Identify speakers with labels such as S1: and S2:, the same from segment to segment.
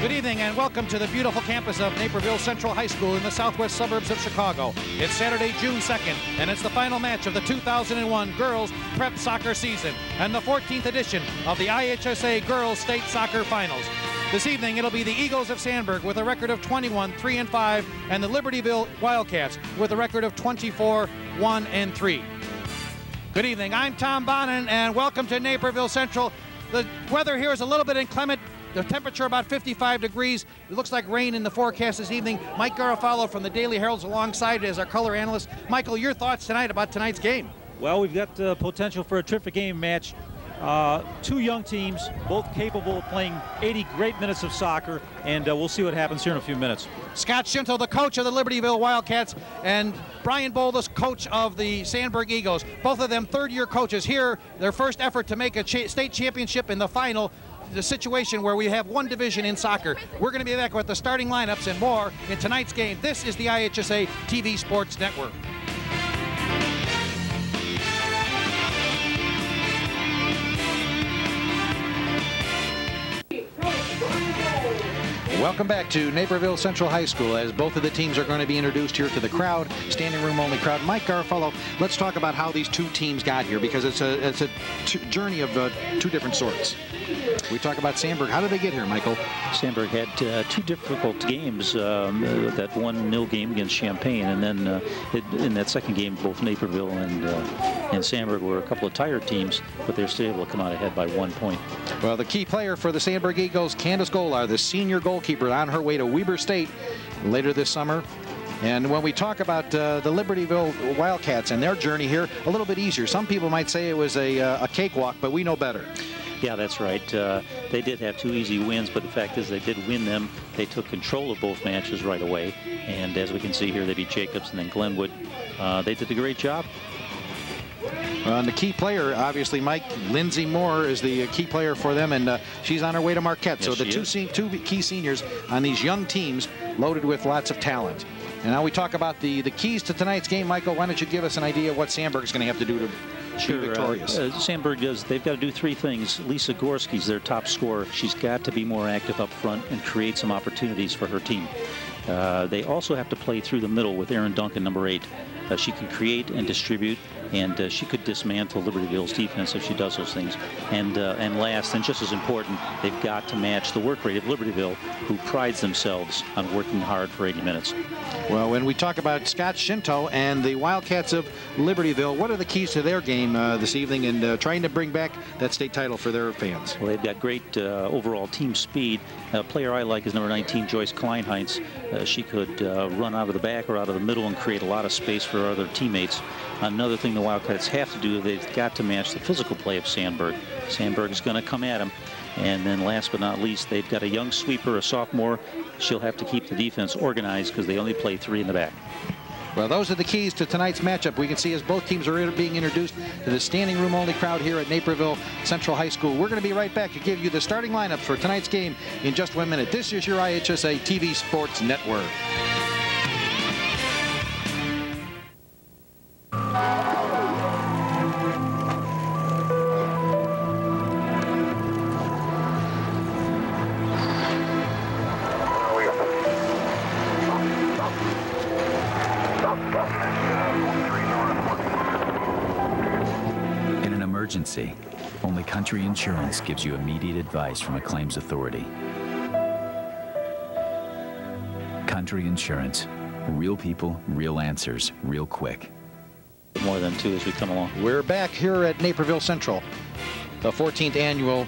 S1: Good evening and welcome to the beautiful campus of Naperville Central High School in the southwest suburbs of Chicago. It's Saturday, June 2nd, and it's the final match of the 2001 girls prep soccer season and the 14th edition of the IHSA Girls State Soccer Finals. This evening, it'll be the Eagles of Sandburg with a record of 21, 3 and 5, and the Libertyville Wildcats with a record of 24, 1 and 3. Good evening. I'm Tom Bonin, and welcome to Naperville Central. The weather here is a little bit inclement the temperature about 55 degrees. It looks like rain in the forecast this evening. Mike Garofalo from the Daily Herald's alongside as our color analyst. Michael, your thoughts tonight about tonight's game?
S2: Well, we've got uh, potential for a terrific game match. Uh, two young teams, both capable of playing 80 great minutes of soccer, and uh, we'll see what happens here in a few minutes.
S1: Scott Shinto, the coach of the Libertyville Wildcats, and Brian Boldus, coach of the Sandburg Eagles. Both of them third-year coaches here. Their first effort to make a cha state championship in the final the situation where we have one division in soccer. We're going to be back with the starting lineups and more in tonight's game. This is the IHSA TV Sports Network. Welcome back to Naperville Central High School as both of the teams are going to be introduced here to the crowd, standing room only crowd. Mike Garofalo, let's talk about how these two teams got here because it's a it's a journey of uh, two different sorts. We talk about Sandburg. How did they get here, Michael?
S3: Sandburg had uh, two difficult games. Um, uh, that one nil game against Champaign, and then uh, it, in that second game, both Naperville and uh, and Sandburg were a couple of tired teams, but they're still able to come out ahead by one point.
S1: Well, the key player for the Sandburg Eagles, Candace Golar, the senior goalkeeper, on her way to Weber State later this summer. And when we talk about uh, the Libertyville Wildcats and their journey here, a little bit easier. Some people might say it was a, uh, a cakewalk, but we know better.
S3: Yeah, that's right. Uh, they did have two easy wins, but the fact is they did win them. They took control of both matches right away. And as we can see here, they beat Jacobs and then Glenwood. Uh, they did a great job.
S1: Uh, and the key player, obviously, Mike Lindsay Moore is the key player for them, and uh, she's on her way to Marquette. Yes, so the two, two key seniors on these young teams loaded with lots of talent. And now we talk about the, the keys to tonight's game. Michael, why don't you give us an idea of what Sandburg is going to have to do to
S3: sure,
S1: be victorious?
S3: Uh, uh, Sandburg does. They've got to do three things. Lisa Gorski's their top scorer. She's got to be more active up front and create some opportunities for her team. Uh, they also have to play through the middle with Aaron Duncan, number eight. Uh, she can create and distribute and uh, she could dismantle Libertyville's defense if she does those things. And uh, and last, and just as important, they've got to match the work rate of Libertyville, who prides themselves on working hard for 80 minutes.
S1: Well, when we talk about Scott Shinto and the Wildcats of Libertyville, what are the keys to their game uh, this evening and uh, trying to bring back that state title for their fans?
S3: Well, they've got great uh, overall team speed. A player I like is number 19, Joyce Kleinheinz. Uh, she could run out of the back or out of the middle and create a lot of space for other teammates. Another thing the Wildcats have to do, they've got to match the physical play of Sandberg. Sandburg is going to come at them. And then last but not least, they've got a young sweeper, a sophomore. She'll have to keep the defense organized because they only play three in the back.
S1: Well, those are the keys to tonight's matchup. We can see as both teams are being introduced to the standing room only crowd here at Naperville Central High School. We're going to be right back to give you the starting lineup for tonight's game in just one minute. This is your IHSA TV Sports Network.
S4: Only Country Insurance gives you immediate advice from a claims authority. Country Insurance. Real people, real answers, real quick.
S3: More than two as we come along.
S1: We're back here at Naperville Central, the 14th annual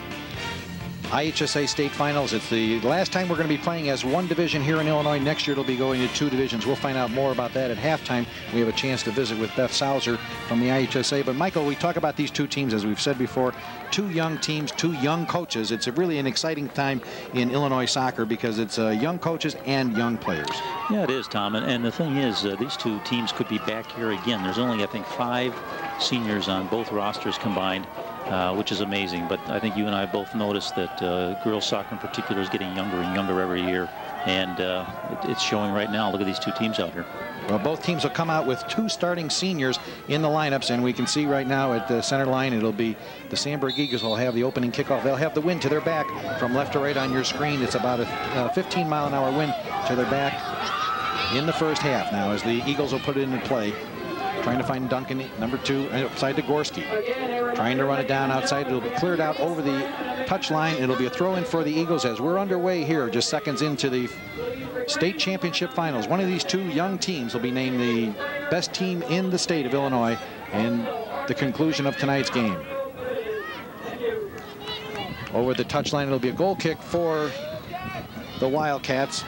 S1: IHSA state finals. It's the last time we're going to be playing as one division here in Illinois. Next year it'll be going to two divisions. We'll find out more about that at halftime. We have a chance to visit with Beth Sauser from the IHSA. But Michael, we talk about these two teams, as we've said before, two young teams, two young coaches. It's really an exciting time in Illinois soccer because it's uh, young coaches and young players.
S3: Yeah, it is, Tom. And, and the thing is, uh, these two teams could be back here again. There's only, I think, five seniors on both rosters combined. Uh, which is amazing. But I think you and I both noticed that uh, girls soccer in particular is getting younger and younger every year. And uh, it, it's showing right now. Look at these two teams out here.
S1: Well, both teams will come out with two starting seniors in the lineups, and we can see right now at the center line, it'll be the Sandburg Eagles will have the opening kickoff. They'll have the wind to their back from left to right on your screen. It's about a uh, 15 mile an hour wind to their back in the first half now as the Eagles will put it into play. Trying to find Duncan, number two, outside to Gorski. Trying to run it down outside. It'll be cleared out over the touch line. It'll be a throw in for the Eagles as we're underway here, just seconds into the state championship finals. One of these two young teams will be named the best team in the state of Illinois in the conclusion of tonight's game. Over the touchline, it'll be a goal kick for the Wildcats.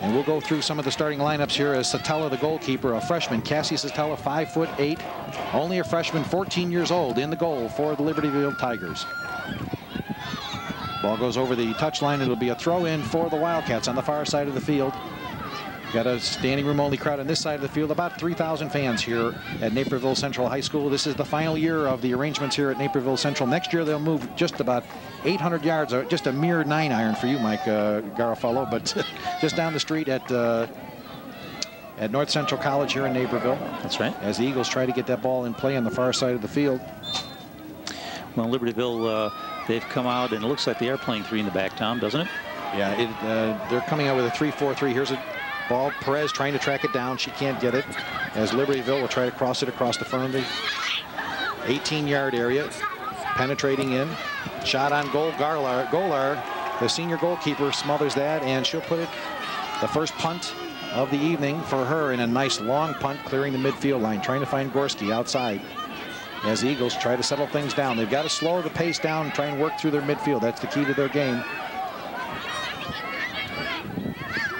S1: And we'll go through some of the starting lineups here as Satella, the goalkeeper, a freshman. Cassie Satella, five foot eight, only a freshman, 14 years old, in the goal for the Libertyville Tigers. Ball goes over the touchline. It'll be a throw in for the Wildcats on the far side of the field. Got a standing room only crowd on this side of the field. About 3,000 fans here at Naperville Central High School. This is the final year of the arrangements here at Naperville Central. Next year they'll move just about 800 yards, uh, just a mere nine iron for you, Mike uh, Garofalo, but just down the street at uh, at North Central College here in Naperville.
S3: That's right.
S1: As the Eagles try to get that ball in play on the far side of the field.
S3: Well, Libertyville, uh, they've come out, and it looks like they are playing three in the back, Tom, doesn't it?
S1: Yeah, it, uh, they're coming out with a 3-4-3. Here's a ball. Perez trying to track it down. She can't get it. As Libertyville will try to cross it across the front of the 18-yard area. Penetrating in. Shot on goal. Garlar, Golar, the senior goalkeeper, smothers that, and she'll put it the first punt of the evening for her in a nice long punt clearing the midfield line, trying to find Gorski outside as the Eagles try to settle things down. They've got to slow the pace down and try and work through their midfield. That's the key to their game.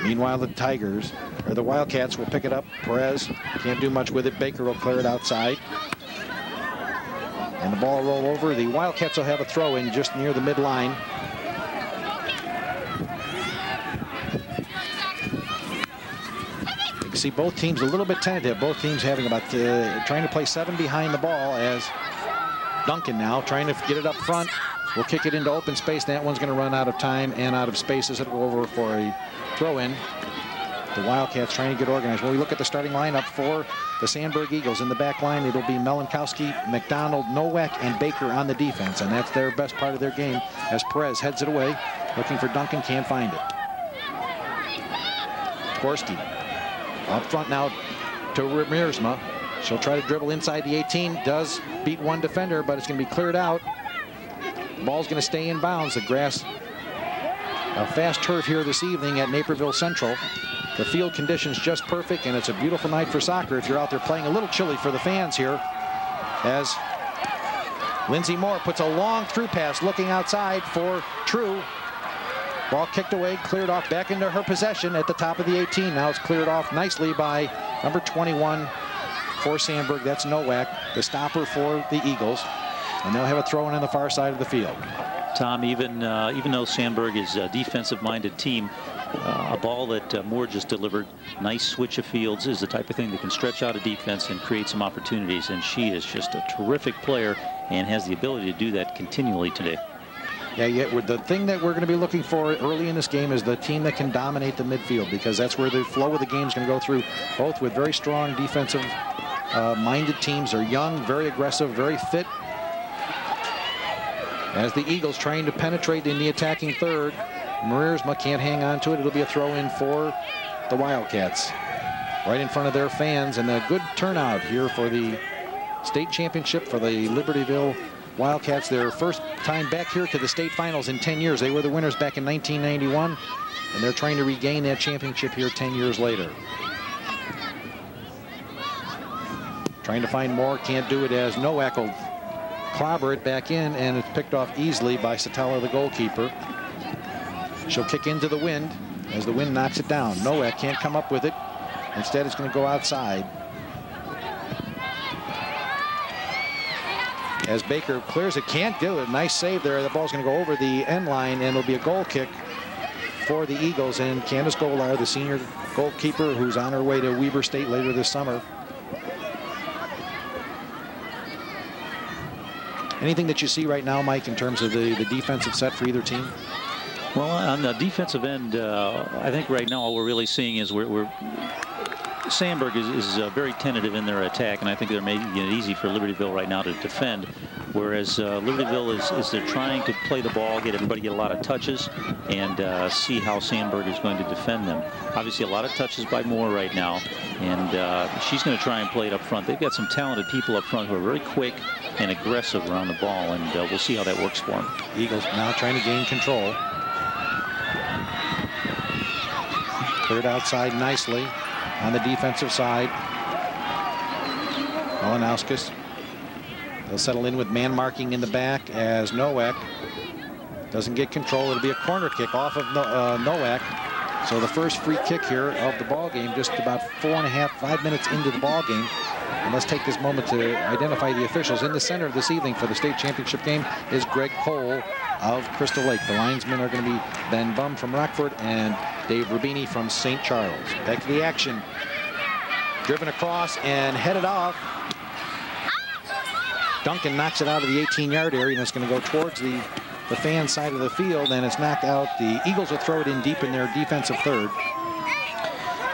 S1: Meanwhile, the Tigers, or the Wildcats, will pick it up. Perez can't do much with it. Baker will clear it outside. And the ball roll over. The Wildcats will have a throw in just near the midline. You can see both teams a little bit tentative. Both teams having about uh, trying to play seven behind the ball as Duncan now trying to get it up front. We'll kick it into open space. That one's going to run out of time and out of space as it will over for a throw in. The Wildcats trying to get organized. When we look at the starting lineup for the Sandburg Eagles in the back line, it'll be Malinauskas, McDonald, Nowak, and Baker on the defense. And that's their best part of their game as Perez heads it away. Looking for Duncan, can't find it. Gorski up front now to Miersma. She'll try to dribble inside the 18. Does beat one defender, but it's going to be cleared out. The ball's going to stay in bounds. The grass, a fast turf here this evening at Naperville Central. The field conditions just perfect, and it's a beautiful night for soccer if you're out there playing. A little chilly for the fans here as Lindsey Moore puts a long through pass looking outside for True. Ball kicked away, cleared off back into her possession at the top of the 18. Now it's cleared off nicely by number 21 for Sandburg. That's Nowak, the stopper for the Eagles. And they'll have a throw in on the far side of the field.
S3: Tom, even uh, even though Sandburg is a defensive-minded team, uh, a ball that uh, Moore just delivered, nice switch of fields, is the type of thing that can stretch out a defense and create some opportunities. And she is just a terrific player and has the ability to do that continually today.
S1: Yeah, yeah. The thing that we're going to be looking for early in this game is the team that can dominate the midfield because that's where the flow of the game is going to go through. Both with very strong defensive-minded uh, teams. They're young, very aggressive, very fit. As the Eagles trying to penetrate in the attacking third, Mariersma can't hang on to it. It'll be a throw in for the Wildcats. Right in front of their fans and a good turnout here for the state championship for the Libertyville Wildcats. Their first time back here to the state finals in 10 years. They were the winners back in 1991 and they're trying to regain that championship here 10 years later. Trying to find more, can't do it as Nowak will clobber it back in and it's picked off easily by Satella, the goalkeeper. She'll kick into the wind as the wind knocks it down. Nowak can't come up with it. Instead, it's going to go outside. As Baker clears it, can't do it. Nice save there. The ball's going to go over the end line, and it'll be a goal kick for the Eagles. And Candace Golar, the senior goalkeeper, who's on her way to Weber State later this summer. Anything that you see right now, Mike, in terms of the, the defensive set for either team?
S3: Well, on the defensive end, uh, I think right now all we're really seeing is we're, we're Sandburg is, is uh, very tentative in their attack, and I think they're making it easy for Libertyville right now to defend. Whereas uh, Libertyville is, is they're trying to play the ball, get everybody get a lot of touches, and uh, see how Sandburg is going to defend them. Obviously, a lot of touches by Moore right now, and uh, she's going to try and play it up front. They've got some talented people up front who are very quick and aggressive around the ball, and uh, we'll see how that works for them.
S1: Eagles now trying to gain control. Cleared outside nicely on the defensive side. Malinauskas. They'll settle in with man marking in the back as Nowak doesn't get control. It'll be a corner kick off of uh, Nowak. So the first free kick here of the ball game, just about four and a half, five minutes into the ball game. And let's take this moment to identify the officials. In the center of this evening for the state championship game is Greg Cole of Crystal Lake. The linesmen are going to be Ben Bum from Rockford and Dave Rubini from St. Charles. Back to the action. Driven across and headed off. Duncan knocks it out of the 18-yard area, and it's going to go towards the, the fan side of the field, and it's knocked out. The Eagles will throw it in deep in their defensive third.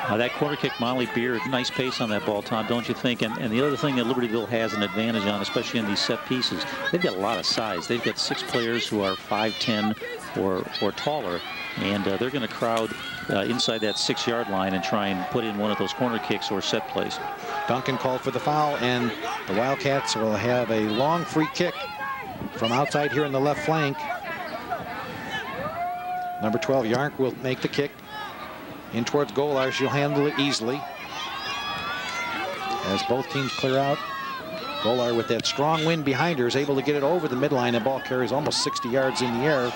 S3: Uh, that corner kick, Molly Beard, nice pace on that ball, Tom, don't you think? And, and the other thing that Libertyville has an advantage on, especially in these set pieces, they've got a lot of size. They've got six players who are 5'10 or, or taller, and uh, they're going to crowd uh, inside that six-yard line and try and put in one of those corner kicks or set plays.
S1: Duncan called for the foul, and the Wildcats will have a long free kick from outside here in the left flank. Number 12, Yark will make the kick in towards Golar. She'll handle it easily. As both teams clear out, Golar with that strong wind behind her is able to get it over the midline. The ball carries almost 60 yards in the air.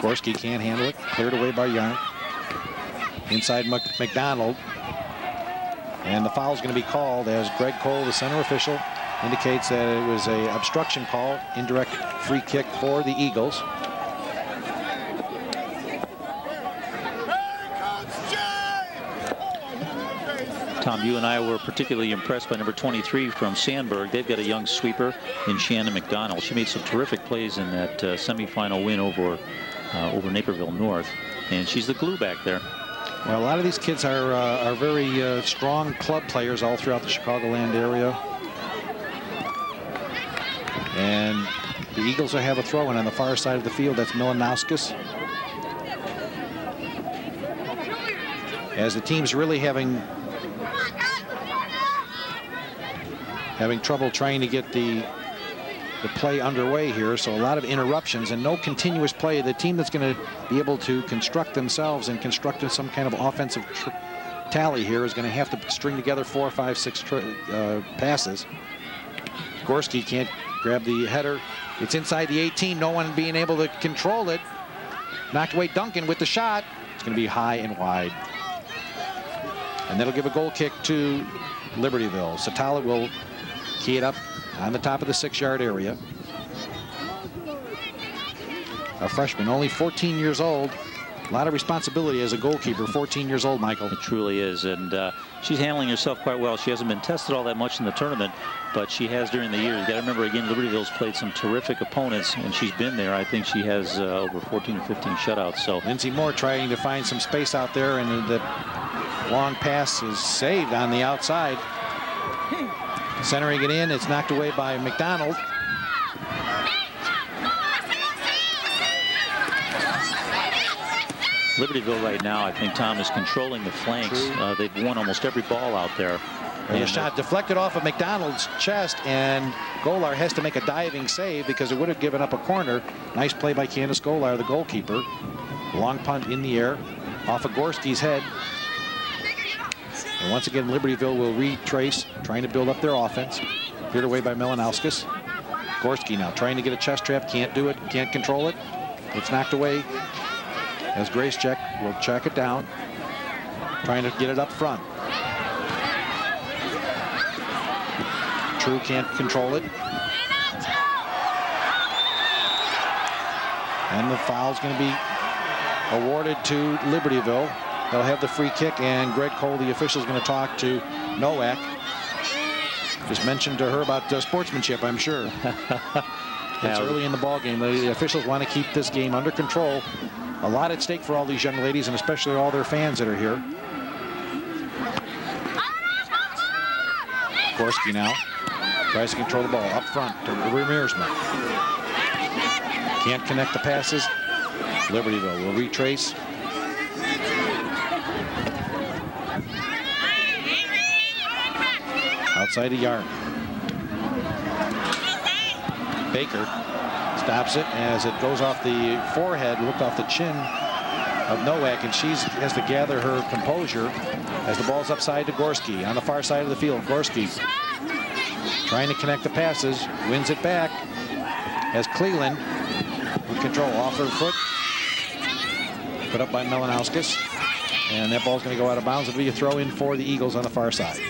S1: Gorski can't handle it. Cleared away by Young. Inside McDonald. And the foul is going to be called as Greg Cole, the center official, indicates that it was a obstruction call, indirect free kick for the Eagles.
S3: Tom, you and I were particularly impressed by number 23 from Sandburg. They've got a young sweeper in Shannon McDonald. She made some terrific plays in that uh, semifinal win over uh, over Naperville North, and she's the glue back there.
S1: Well, a lot of these kids are uh, are very uh, strong club players all throughout the Chicagoland area. And the Eagles will have a throw-in on the far side of the field. That's Malinauskas. As the team's really having having trouble trying to get the the play underway here. So a lot of interruptions and no continuous play. The team that's going to be able to construct themselves and construct some kind of offensive tally here is going to have to string together four, five, six uh, passes. Gorski can't grab the header. It's inside the 18. No one being able to control it. Knocked away Duncan with the shot. It's going to be high and wide. And that'll give a goal kick to Libertyville. Satella will key it up on the top of the six-yard area. A freshman, only 14 years old. A lot of responsibility as a goalkeeper, 14 years old, Michael.
S3: It truly is, and uh, she's handling herself quite well. She hasn't been tested all that much in the tournament, but she has during the year. You got to remember, again, Libertyville's played some terrific opponents, and she's been there. I think she has uh, over 14 or 15 shutouts. So
S1: Lindsey Moore trying to find some space out there, and the long pass is saved on the outside. Centering it in, it's knocked away by McDonald.
S3: Libertyville right now, I think Tom is controlling the flanks. Uh, they've won almost every ball out there.
S1: And a shot deflected off of McDonald's chest, and Golar has to make a diving save because it would have given up a corner. Nice play by Candace Golar, the goalkeeper. Long punt in the air off of Gorski's head. And once again, Libertyville will retrace, trying to build up their offense. Cleared away by Malinauskas. Gorski now trying to get a chest trap, can't do it, can't control it. It's knocked away as Grace check will check it down, trying to get it up front. True can't control it. And the foul's going to be awarded to Libertyville. they'll have the free kick, and Greg Cole, the official, is going to talk to Nowak. Just mentioned to her about uh, sportsmanship, I'm sure. it's early in the ball game. The, the officials want to keep this game under control. A lot at stake for all these young ladies, and especially all their fans that are here. Gorski now tries to control the ball up front to Riemersma. Can't connect the passes. Libertyville will retrace. Outside the yard. Baker stops it as it goes off the forehead, looked off the chin of Nowak, and she has to gather her composure as the ball's upside to Gorski on the far side of the field. Gorski trying to connect the passes, wins it back as Cleland with control off her foot. Put up by Malinauskas. And that ball's going to go out of bounds. It'll be a throw in for the Eagles on the far side.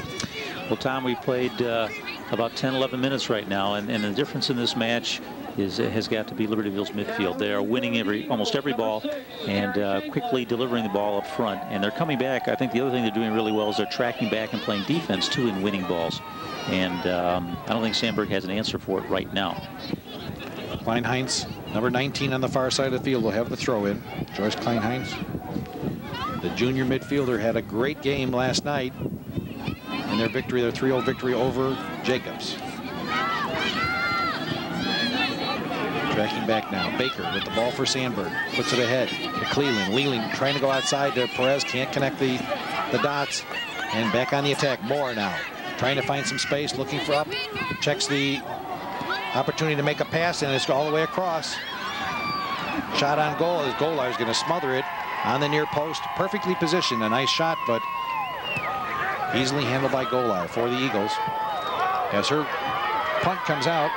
S3: Well, Tom, we've played uh, about 10, 11 minutes right now, and, and the difference in this match is has got to be Libertyville's midfield. They are winning every almost every ball and uh, quickly delivering the ball up front. And they're coming back. I think the other thing they're doing really well is they're tracking back and playing defense, too, in winning balls. And um, I don't think Sandburg has an answer for it right now.
S1: Kleinheinz, number 19 on the far side of the field, will have the throw in. Joyce Kleinheinz, the junior midfielder, had a great game last night in their victory, their 3-0 victory over Jacobs. Tracking back now. Baker with the ball for Sandburg. Puts it ahead to Cleland. Leland trying to go outside to Perez. Can't connect the, the dots. And back on the attack. Moore now. Trying to find some space. Looking for up. Checks the opportunity to make a pass. And it's all the way across. Shot on goal as Golar is going to smother it on the near post. Perfectly positioned. A nice shot, but easily handled by Golar for the Eagles. As her punt comes out,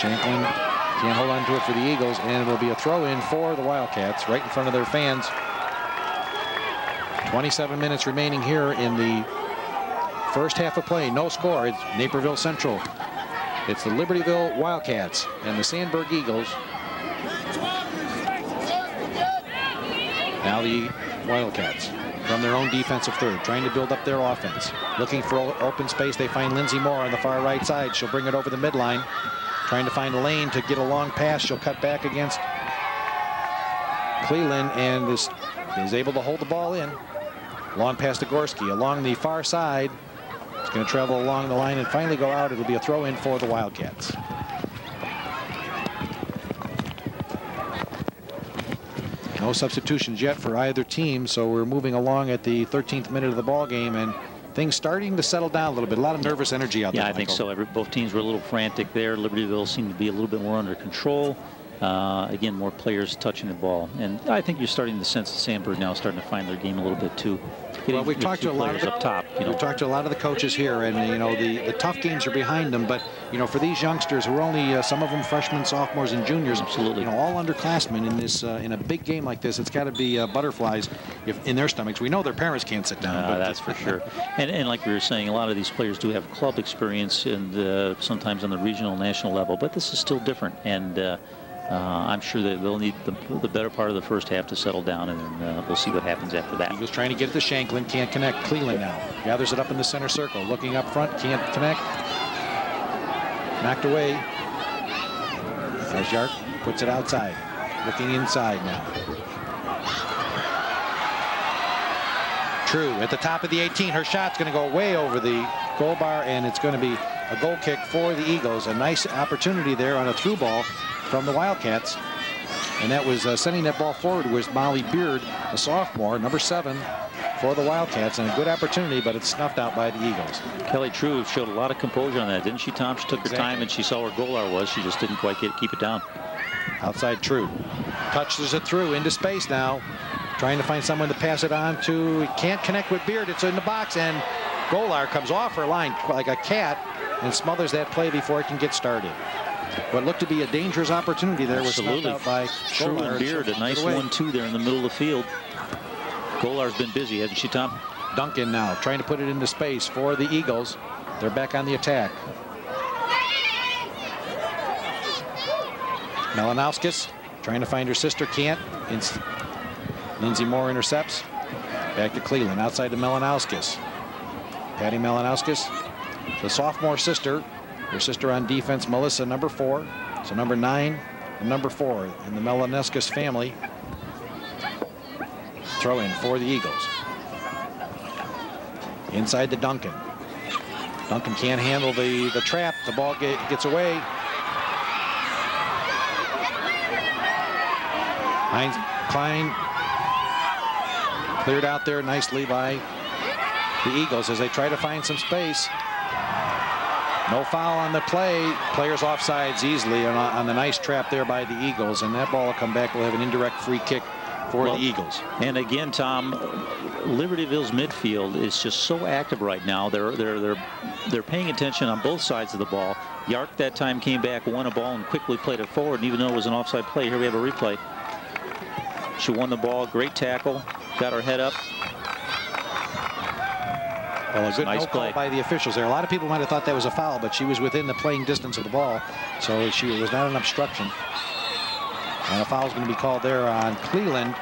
S1: Shanklin can't hold on to it for the Eagles, and it'll be a throw-in for the Wildcats right in front of their fans. 27 minutes remaining here in the first half of play. No score. It's Naperville Central. It's the Libertyville Wildcats and the Sandburg Eagles. Now the Wildcats from their own defensive third, trying to build up their offense. Looking for open space. They find Lindsey Moore on the far right side. She'll bring it over the midline. Trying to find a lane to get a long pass. She'll cut back against Cleland and is, is able to hold the ball in. Long pass to Gorski along the far side. It's going to travel along the line and finally go out. It'll be a throw in for the Wildcats. No substitutions yet for either team, so we're moving along at the 13th minute of the ball game, and things starting to settle down a little bit. A lot of nervous energy out
S3: yeah,
S1: there.
S3: Yeah, I think so. Every, both teams were a little frantic there. Libertyville seemed to be a little bit more under control. Uh, again, more players touching the ball. And I think you're starting to sense that Sandburg now starting to find their game a little bit too.
S1: Getting well, we've talked to a lot of the,
S3: up top. You know.
S1: We've talked to a lot of the coaches here, and you know the the tough games are behind them. But you know, for these youngsters who are only uh, some of them freshmen, sophomores, and juniors,
S3: absolutely,
S1: you know, all underclassmen in this uh, in a big game like this, it's got to be uh, butterflies if in their stomachs. We know their parents can't sit down. but
S3: that's for sure. And and like we were saying, a lot of these players do have club experience, and uh, sometimes on the regional, national level. But this is still different, and uh, I'm sure that they'll need the, the, better part of the first half to settle down, and then uh, we'll see what happens after that.
S1: Eagles trying to get it to Shanklin, can't connect. Cleland now gathers it up in the center circle, looking up front, can't connect. Knocked away. As Yark puts it outside, looking inside now. True at the top of the 18. Her shot's going to go way over the goal bar, and it's going to be a goal kick for the Eagles. A nice opportunity there on a through ball from the Wildcats. And that was uh, sending that ball forward was Molly Beard, a sophomore, number seven for the Wildcats, and a good opportunity, but it's snuffed out by the Eagles.
S3: Kelly True showed a lot of composure on that, didn't she, Tom? She took exactly. her time and she saw where Golar was. She just didn't quite get, keep it down.
S1: Outside True. Touches it through into space now. Trying to find someone to pass it on to. Can't connect with Beard. It's in the box, and Golar comes off her line like a cat and smothers that play before it can get started. What looked to be a dangerous opportunity there was snuffed out by
S3: True and Beard. A nice one-two there in the middle of the field. Golar's been busy, hasn't she, Tom?
S1: Duncan now trying to put it into space for the Eagles. They're back on the attack. Malinauskas trying to find her sister, can't. Lindsey Moore intercepts. Back to Cleveland, outside to Malinauskas. Patty Malinauskas, the sophomore sister, her sister on defense, Melissa, number four. So number nine and number four in the Malinauskas family. Throw in for the Eagles. Inside the Duncan. Duncan can't handle the, the trap. The ball get, gets away. Heinz Klein cleared out there nicely by the Eagles as they try to find some space. No foul on the play. Players offsides easily on, on the nice trap there by the Eagles. And that ball will come back. We'll have an indirect free kick for well, the Eagles.
S3: And again, Tom, Libertyville's midfield is just so active right now. They're they're they're they're paying attention on both sides of the ball. Yark that time came back, won a ball, and quickly played it forward. And even though it was an offside play, here we have a replay. She won the ball, great tackle, got her head up.
S1: Well, a good nice no play by the officials there. A lot of people might have thought that was a foul, but she was within the playing distance of the ball, so she was not an obstruction. And a foul is going to be called there on Cleland.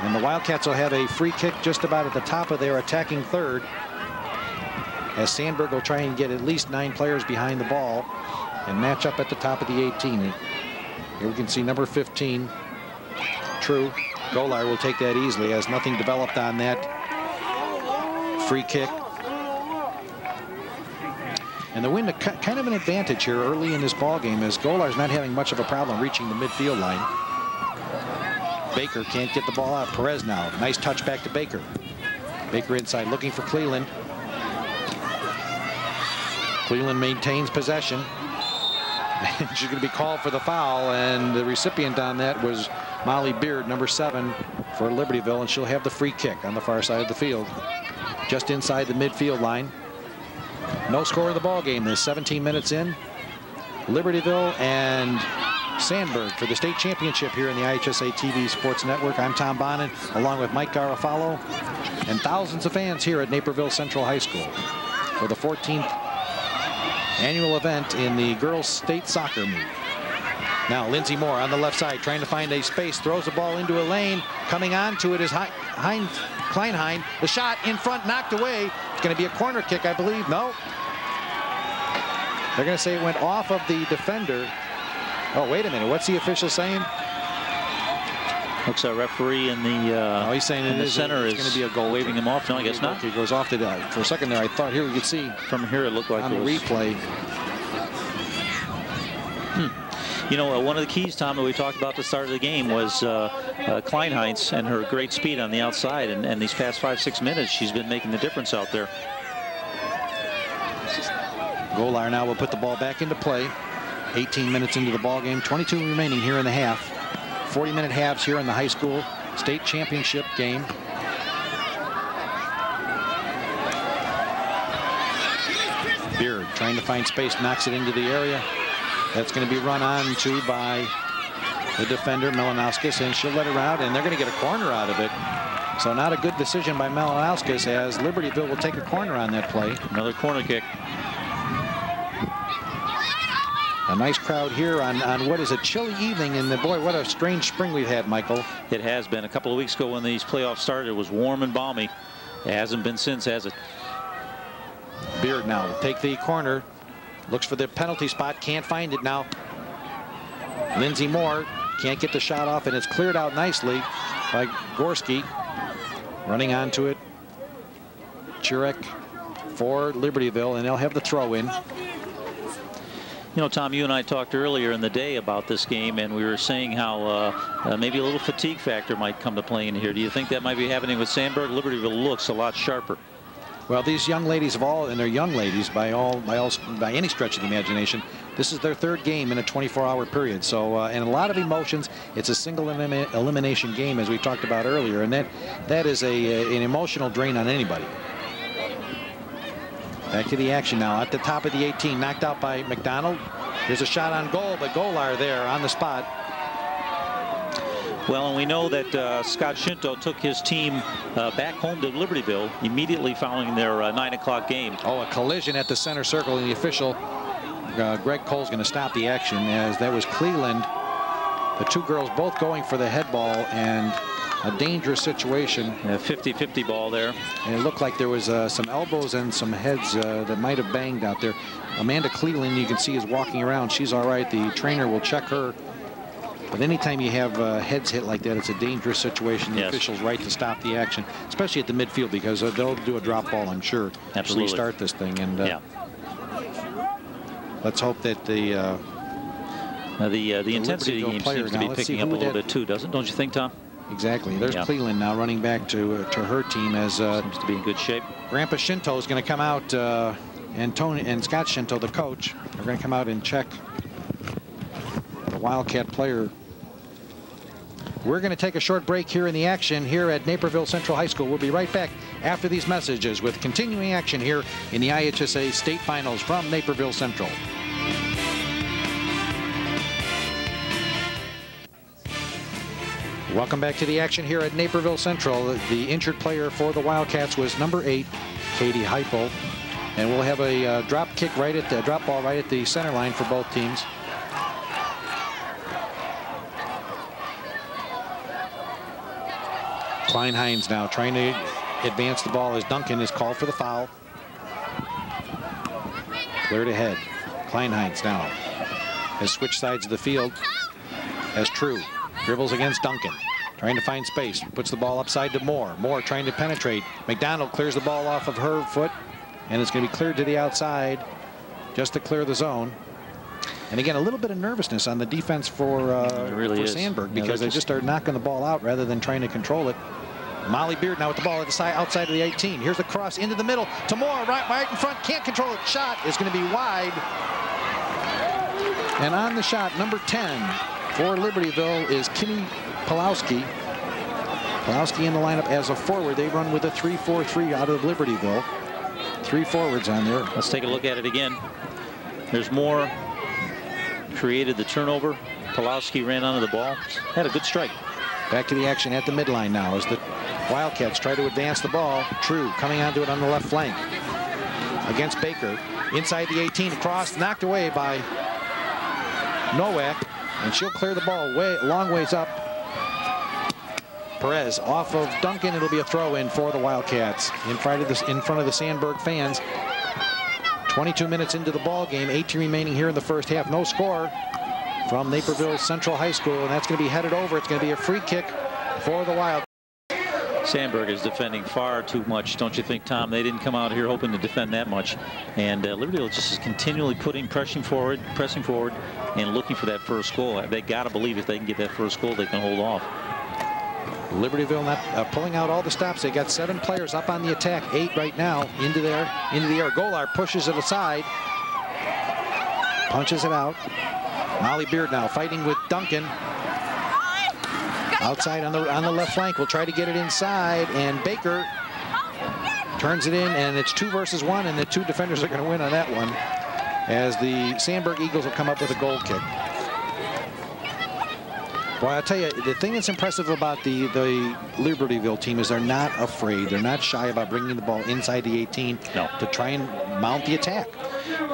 S1: And the Wildcats will have a free kick just about at the top of their attacking third. As Sandburg will try and get at least nine players behind the ball and match up at the top of the 18. Here we can see number 15, True. Golar will take that easily as nothing developed on that free kick. And the wind, kind of an advantage here early in this ball game as Golar's not having much of a problem reaching the midfield line. Baker can't get the ball out. Perez now. Nice touch back to Baker. Baker inside looking for Cleland. Cleland maintains possession. She's going to be called for the foul, and the recipient on that was Molly Beard, number seven for Libertyville, and she'll have the free kick on the far side of the field, just inside the midfield line. No score of the ball game. There's 17 minutes in. Libertyville and Sandburg for the state championship here in the IHSA TV Sports Network. I'm Tom Bonin, along with Mike Garofalo and thousands of fans here at Naperville Central High School for the 14th annual event in the girls state soccer meet. Now Lindsey Moore on the left side trying to find a space, throws the ball into a lane. Coming on to it is Hein, Kleinheinz. The shot in front knocked away. It's going to be a corner kick, I believe. No. They're going to say it went off of the defender. Oh, wait a minute. What's the official saying?
S3: Looks a referee in the uh,
S1: oh, he's saying in
S3: the center is
S1: going to be a goal.
S3: Waving him off. No, I guess not.
S1: He goes off the. Uh, for a second there, I thought here we could see.
S3: From here, it looked like
S1: on
S3: the
S1: replay.
S3: You know, uh, one of the keys, Tom, that we talked about at the start of the game was uh, uh, Kleinheinz and her great speed on the outside. And, and these past five, six minutes, she's been making the difference out there.
S1: Golar now will put the ball back into play. 18 minutes into the ball game, 22 remaining here in the half. 40-minute halves here in the high school state championship game. Beard trying to find space, knocks it into the area. That's going to be run on to by the defender, Malinauskas, and she'll let her out, and they're going to get a corner out of it. So not a good decision by Malinauskas as Libertyville will take a corner on that play.
S3: Another corner kick.
S1: A nice crowd here on, on what is a chilly evening. And the, boy, what a strange spring we've had, Michael.
S3: It has been. A couple of weeks ago when these playoffs started, it was warm and balmy. It hasn't been since, has it?
S1: Beard now take the corner. Looks for the penalty spot. Can't find it now. Lindsey Moore can't get the shot off, and it's cleared out nicely by Gorski. Running onto it. Chirek for Libertyville, and they'll have the throw in.
S3: You know, Tom, you and I talked earlier in the day about this game, and we were saying how uh, uh, maybe a little fatigue factor might come to play in here. Do you think that might be happening with Sandburg? Libertyville looks a lot sharper.
S1: Well, these young ladies of all, and they're young ladies by all, by all, by any stretch of the imagination. This is their third game in a 24-hour period. So, uh, and a lot of emotions. It's a single elim elimination game, as we talked about earlier, and that that is a, a an emotional drain on anybody. Back to the action now at the top of the 18, knocked out by McDonald. There's a shot on goal, but Golar there on the spot.
S3: Well, and we know that uh, Scott Shinto took his team uh, back home to Libertyville immediately following their uh, 9 o'clock game.
S1: Oh, a collision at the center circle, and the official, uh, Greg Cole's going to stop the action as that was Cleland The two girls both going for the head ball and a dangerous situation.
S3: 50-50 ball there.
S1: And it looked like there was uh, some elbows and some heads uh, that might have banged out there. Amanda Cleveland, you can see, is walking around. She's all right. The trainer will check her. But anytime you have uh, heads hit like that, it's a dangerous situation. The
S3: yes.
S1: official's right to stop the action, especially at the midfield, because uh, they'll do a drop ball, I'm sure,
S3: Absolutely.
S1: to restart this thing. And uh,
S3: yeah.
S1: let's hope that the uh,
S3: now the uh, the, the intensity game seems to be picking up a little bit too, doesn't? Don't you think, Tom?
S1: Exactly. There's
S3: yeah.
S1: Cleveland now running back to uh, to her team as uh,
S3: seems to be in good shape.
S1: Grandpa Shinto is going to come out, uh, and Tony and Scott Shinto, the coach, are going to come out and check the Wildcat player. We're going to take a short break here in the action here at Naperville Central High School. We'll be right back after these messages with continuing action here in the IHSA state finals from Naperville Central. Welcome back to the action here at Naperville Central. The injured player for the Wildcats was number eight, Katie Heupel. And we'll have a uh, drop kick right at the drop ball right at the center line for both teams. Kleinheinz now trying to advance the ball as Duncan is called for the foul. Cleared ahead. Kleinheinz now has switched sides of the field as True. Dribbles against Duncan. Trying to find space. Puts the ball upside to Moore. Moore trying to penetrate. McDonald clears the ball off of her foot. And it's going to be cleared to the outside just to clear the zone. And again, a little bit of nervousness on the defense for, uh,
S3: really
S1: for
S3: is.
S1: Sandburg
S3: Yeah,
S1: because they
S3: just...
S1: started knocking the ball out rather than trying to control it. Molly Beard now with the ball at the side outside of the 18. Here's the cross into the middle to Moore right, right in front. Can't control it. Shot is going to be wide. And on the shot, number 10 for Libertyville is Kimmy Pulowski. Pulowski in the lineup as a forward. They run with a 3-4-3 out of Libertyville. Three forwards on there.
S3: Let's take a look at it again. There's Moore created the turnover. Pulowski ran onto the ball. Had a good strike.
S1: Back to the action at the midline now as the Wildcats try to advance the ball. True coming onto it on the left flank against Baker. Inside the 18 across, knocked away by Nowak. And she'll clear the ball way long ways up. Perez off of Duncan. It'll be a throw in for the Wildcats in front of the, in front of the Sandburg fans. 22 minutes into the ball game, 18 remaining here in the first half. No score from Naperville Central High School, and that's going to be headed over. It's going to be a free kick for the Wild.
S3: Sandburg is defending far too much, don't you think, Tom? They didn't come out here hoping to defend that much. And uh, Libertyville just is continually putting, pressing forward, pressing forward, and looking for that first goal. They got to believe if they can get that first goal, they can hold off.
S1: Libertyville not uh, pulling out all the stops. They got seven players up on the attack, eight right now into there, into the air. Golar pushes it aside, punches it out. Molly Beard now fighting with Duncan. Outside on the on the left flank. We'll try to get it inside, and Baker turns it in, and it's two versus one, and the two defenders are going to win on that one, as the Sandburg Eagles will come up with a goal kick. Boy, I'll tell you, the thing that's impressive about the, the Libertyville team is they're not afraid. They're not shy about bringing the ball inside the 18
S3: no.
S1: to try and mount the attack.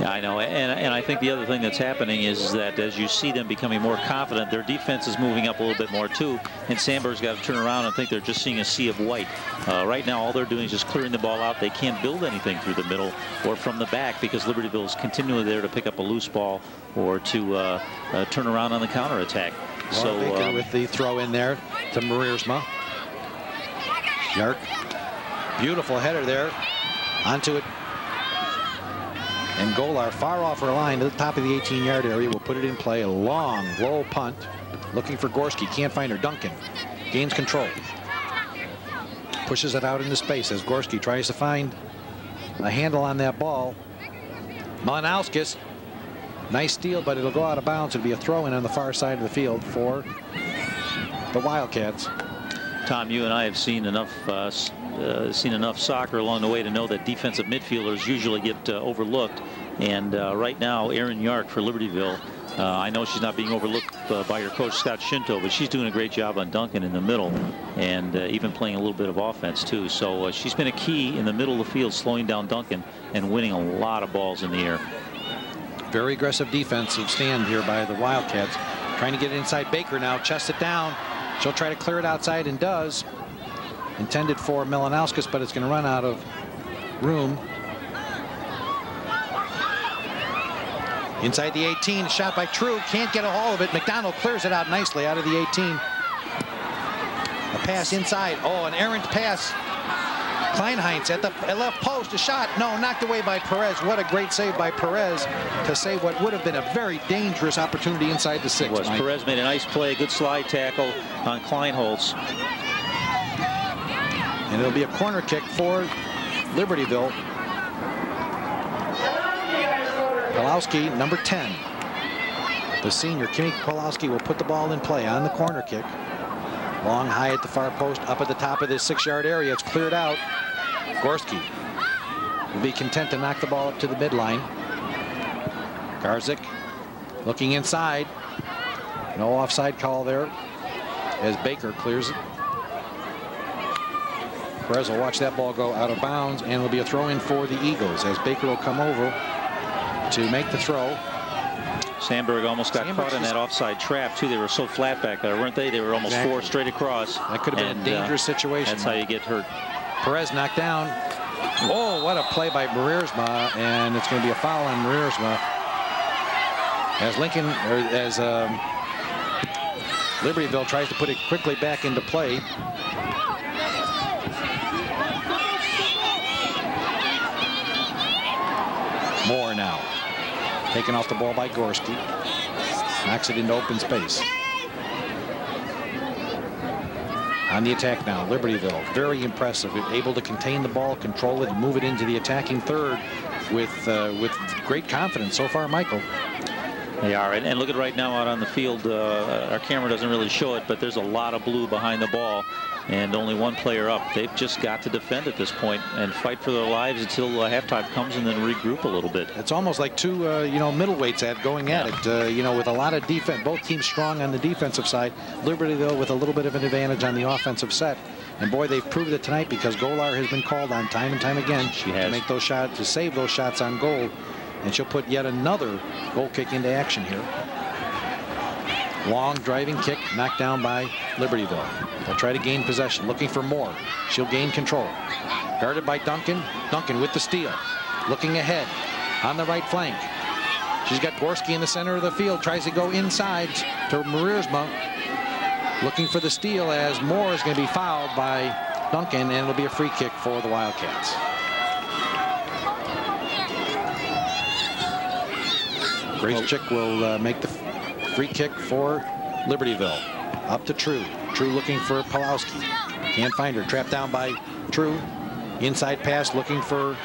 S3: Yeah, I know. And, and I think the other thing that's happening is that as you see them becoming more confident, their defense is moving up a little bit more, too. And Sandburg's got to turn around and think they're just seeing a sea of white. Uh, right now, all they're doing is just clearing the ball out. They can't build anything through the middle or from the back because Libertyville is continually there to pick up a loose ball or to uh, uh, turn around on the counterattack.
S1: Well,
S3: so um,
S1: with the throw in there to Mariersma. Yark. Beautiful header there. Onto it. And Golar far off her line to the top of the 18-yard area. will put it in play. A long, low punt. Looking for Gorski. Can't find her. Duncan gains control. Pushes it out into space as Gorski tries to find a handle on that ball. Malinauskas Nice steal, but it'll go out of bounds. It'll be a throw in on the far side of the field for the Wildcats.
S3: Tom, you and I have seen enough uh, uh, seen enough soccer along the way to know that defensive midfielders usually get uh, overlooked. And uh, right now, Aaron Yark for Libertyville. Uh, I know she's not being overlooked uh, by her coach Scott Shinto, but she's doing a great job on Duncan in the middle, and even playing a little bit of offense too. So she's been a key in the middle of the field, slowing down Duncan and winning a lot of balls in the air
S1: very aggressive defensive stand here by the Wildcats Trying to get inside Baker now. Chest it down. She'll try to clear it outside and does. Intended for Malinauskas, but it's going to run out of room. Inside the 18, shot by True. Can't get a hold of it. McDonald clears it out nicely out of the 18. A pass inside. Oh, an errant pass Kleinheinz at the left post, a shot. No, knocked away by Perez. What a great save by Perez to save what would have been a very dangerous opportunity inside the six.
S3: was.
S1: Mike.
S3: Perez made a nice play, good slide tackle on Kleinheinz.
S1: And it'll be a corner kick for Libertyville. Pulowski, number 10. The senior, Kimmy Pulowski, will put the ball in play on the corner kick. Long high at the far post, up at the top of this six-yard area. It's cleared out. Gorski will be content to knock the ball up to the midline. Garzik looking inside. No offside call there as Baker clears it. Perez will watch that ball go out of bounds and it'll be a throw in for the Eagles as Baker will come over to make the throw.
S3: Sandburg almost got
S1: Sandburg's
S3: caught in that offside trap too. They were so flat back there, weren't they? They were almost four straight across.
S1: That could have been
S3: And,
S1: a
S3: uh,
S1: dangerous situation.
S3: That's how you get hurt.
S1: Perez knocked down. Oh, what a play by Mariersma, and it's going to be a foul on Mariersma. As Lincoln, or as um, Libertyville tries to put it quickly back into play. Moore now. Taken off the ball by Gorski. Knocks it into open space. On the attack now, Libertyville, very impressive. Able to contain the ball, control it, and move it into the attacking third with uh, with great confidence so far, Michael.
S3: They are, and, and look at right now out on the field. Uh, our camera doesn't really show it, but there's a lot of blue behind the ball, and only one player up. They've just got to defend at this point and fight for their lives until uh, halftime comes, and then regroup a little bit.
S1: It's almost like two, uh, you know, middleweights at going at it. Uh, you know, with a lot of defense, both teams strong on the defensive side. Libertyville with a little bit of an advantage on the offensive set. And boy, they've proved it tonight because Golar has been called on time and time again
S3: She
S1: to make those shots, to save those shots on goal. And she'll put yet another goal kick into action here. Long driving kick knocked down by Libertyville. They'll try to gain possession, looking for more. She'll gain control. Guarded by Duncan. Duncan with the steal. Looking ahead on the right flank. She's got Gorski in the center of the field. Tries to go inside to Mariersma. Looking for the steal as Moore is going to be fouled by Duncan, and it'll be a free kick for the Wildcats. Grace Chick will uh, make the free kick for Libertyville. Up to True. True looking for Pulowski. Can't find her. Trapped down by True. Inside pass looking for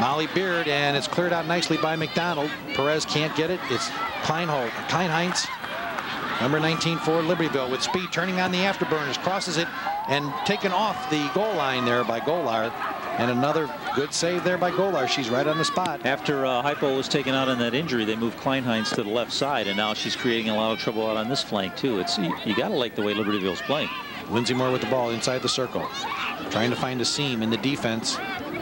S1: Molly Beard, and it's cleared out nicely by McDonald. Perez can't get it. It's Kleinhold, Kleinheinz, number 19 for Libertyville, with speed turning on the afterburners, crosses it and taken off the goal line there by Golar. And another good save there by Golar. She's right on the spot.
S3: After uh, Hypo was taken out on that injury, they moved Kleinheinz to the left side, and now she's creating a lot of trouble out on this flank too. It's you, you got to like the way Libertyville's playing.
S1: Lindsey Moore with the ball inside the circle. Trying to find a seam in the defense.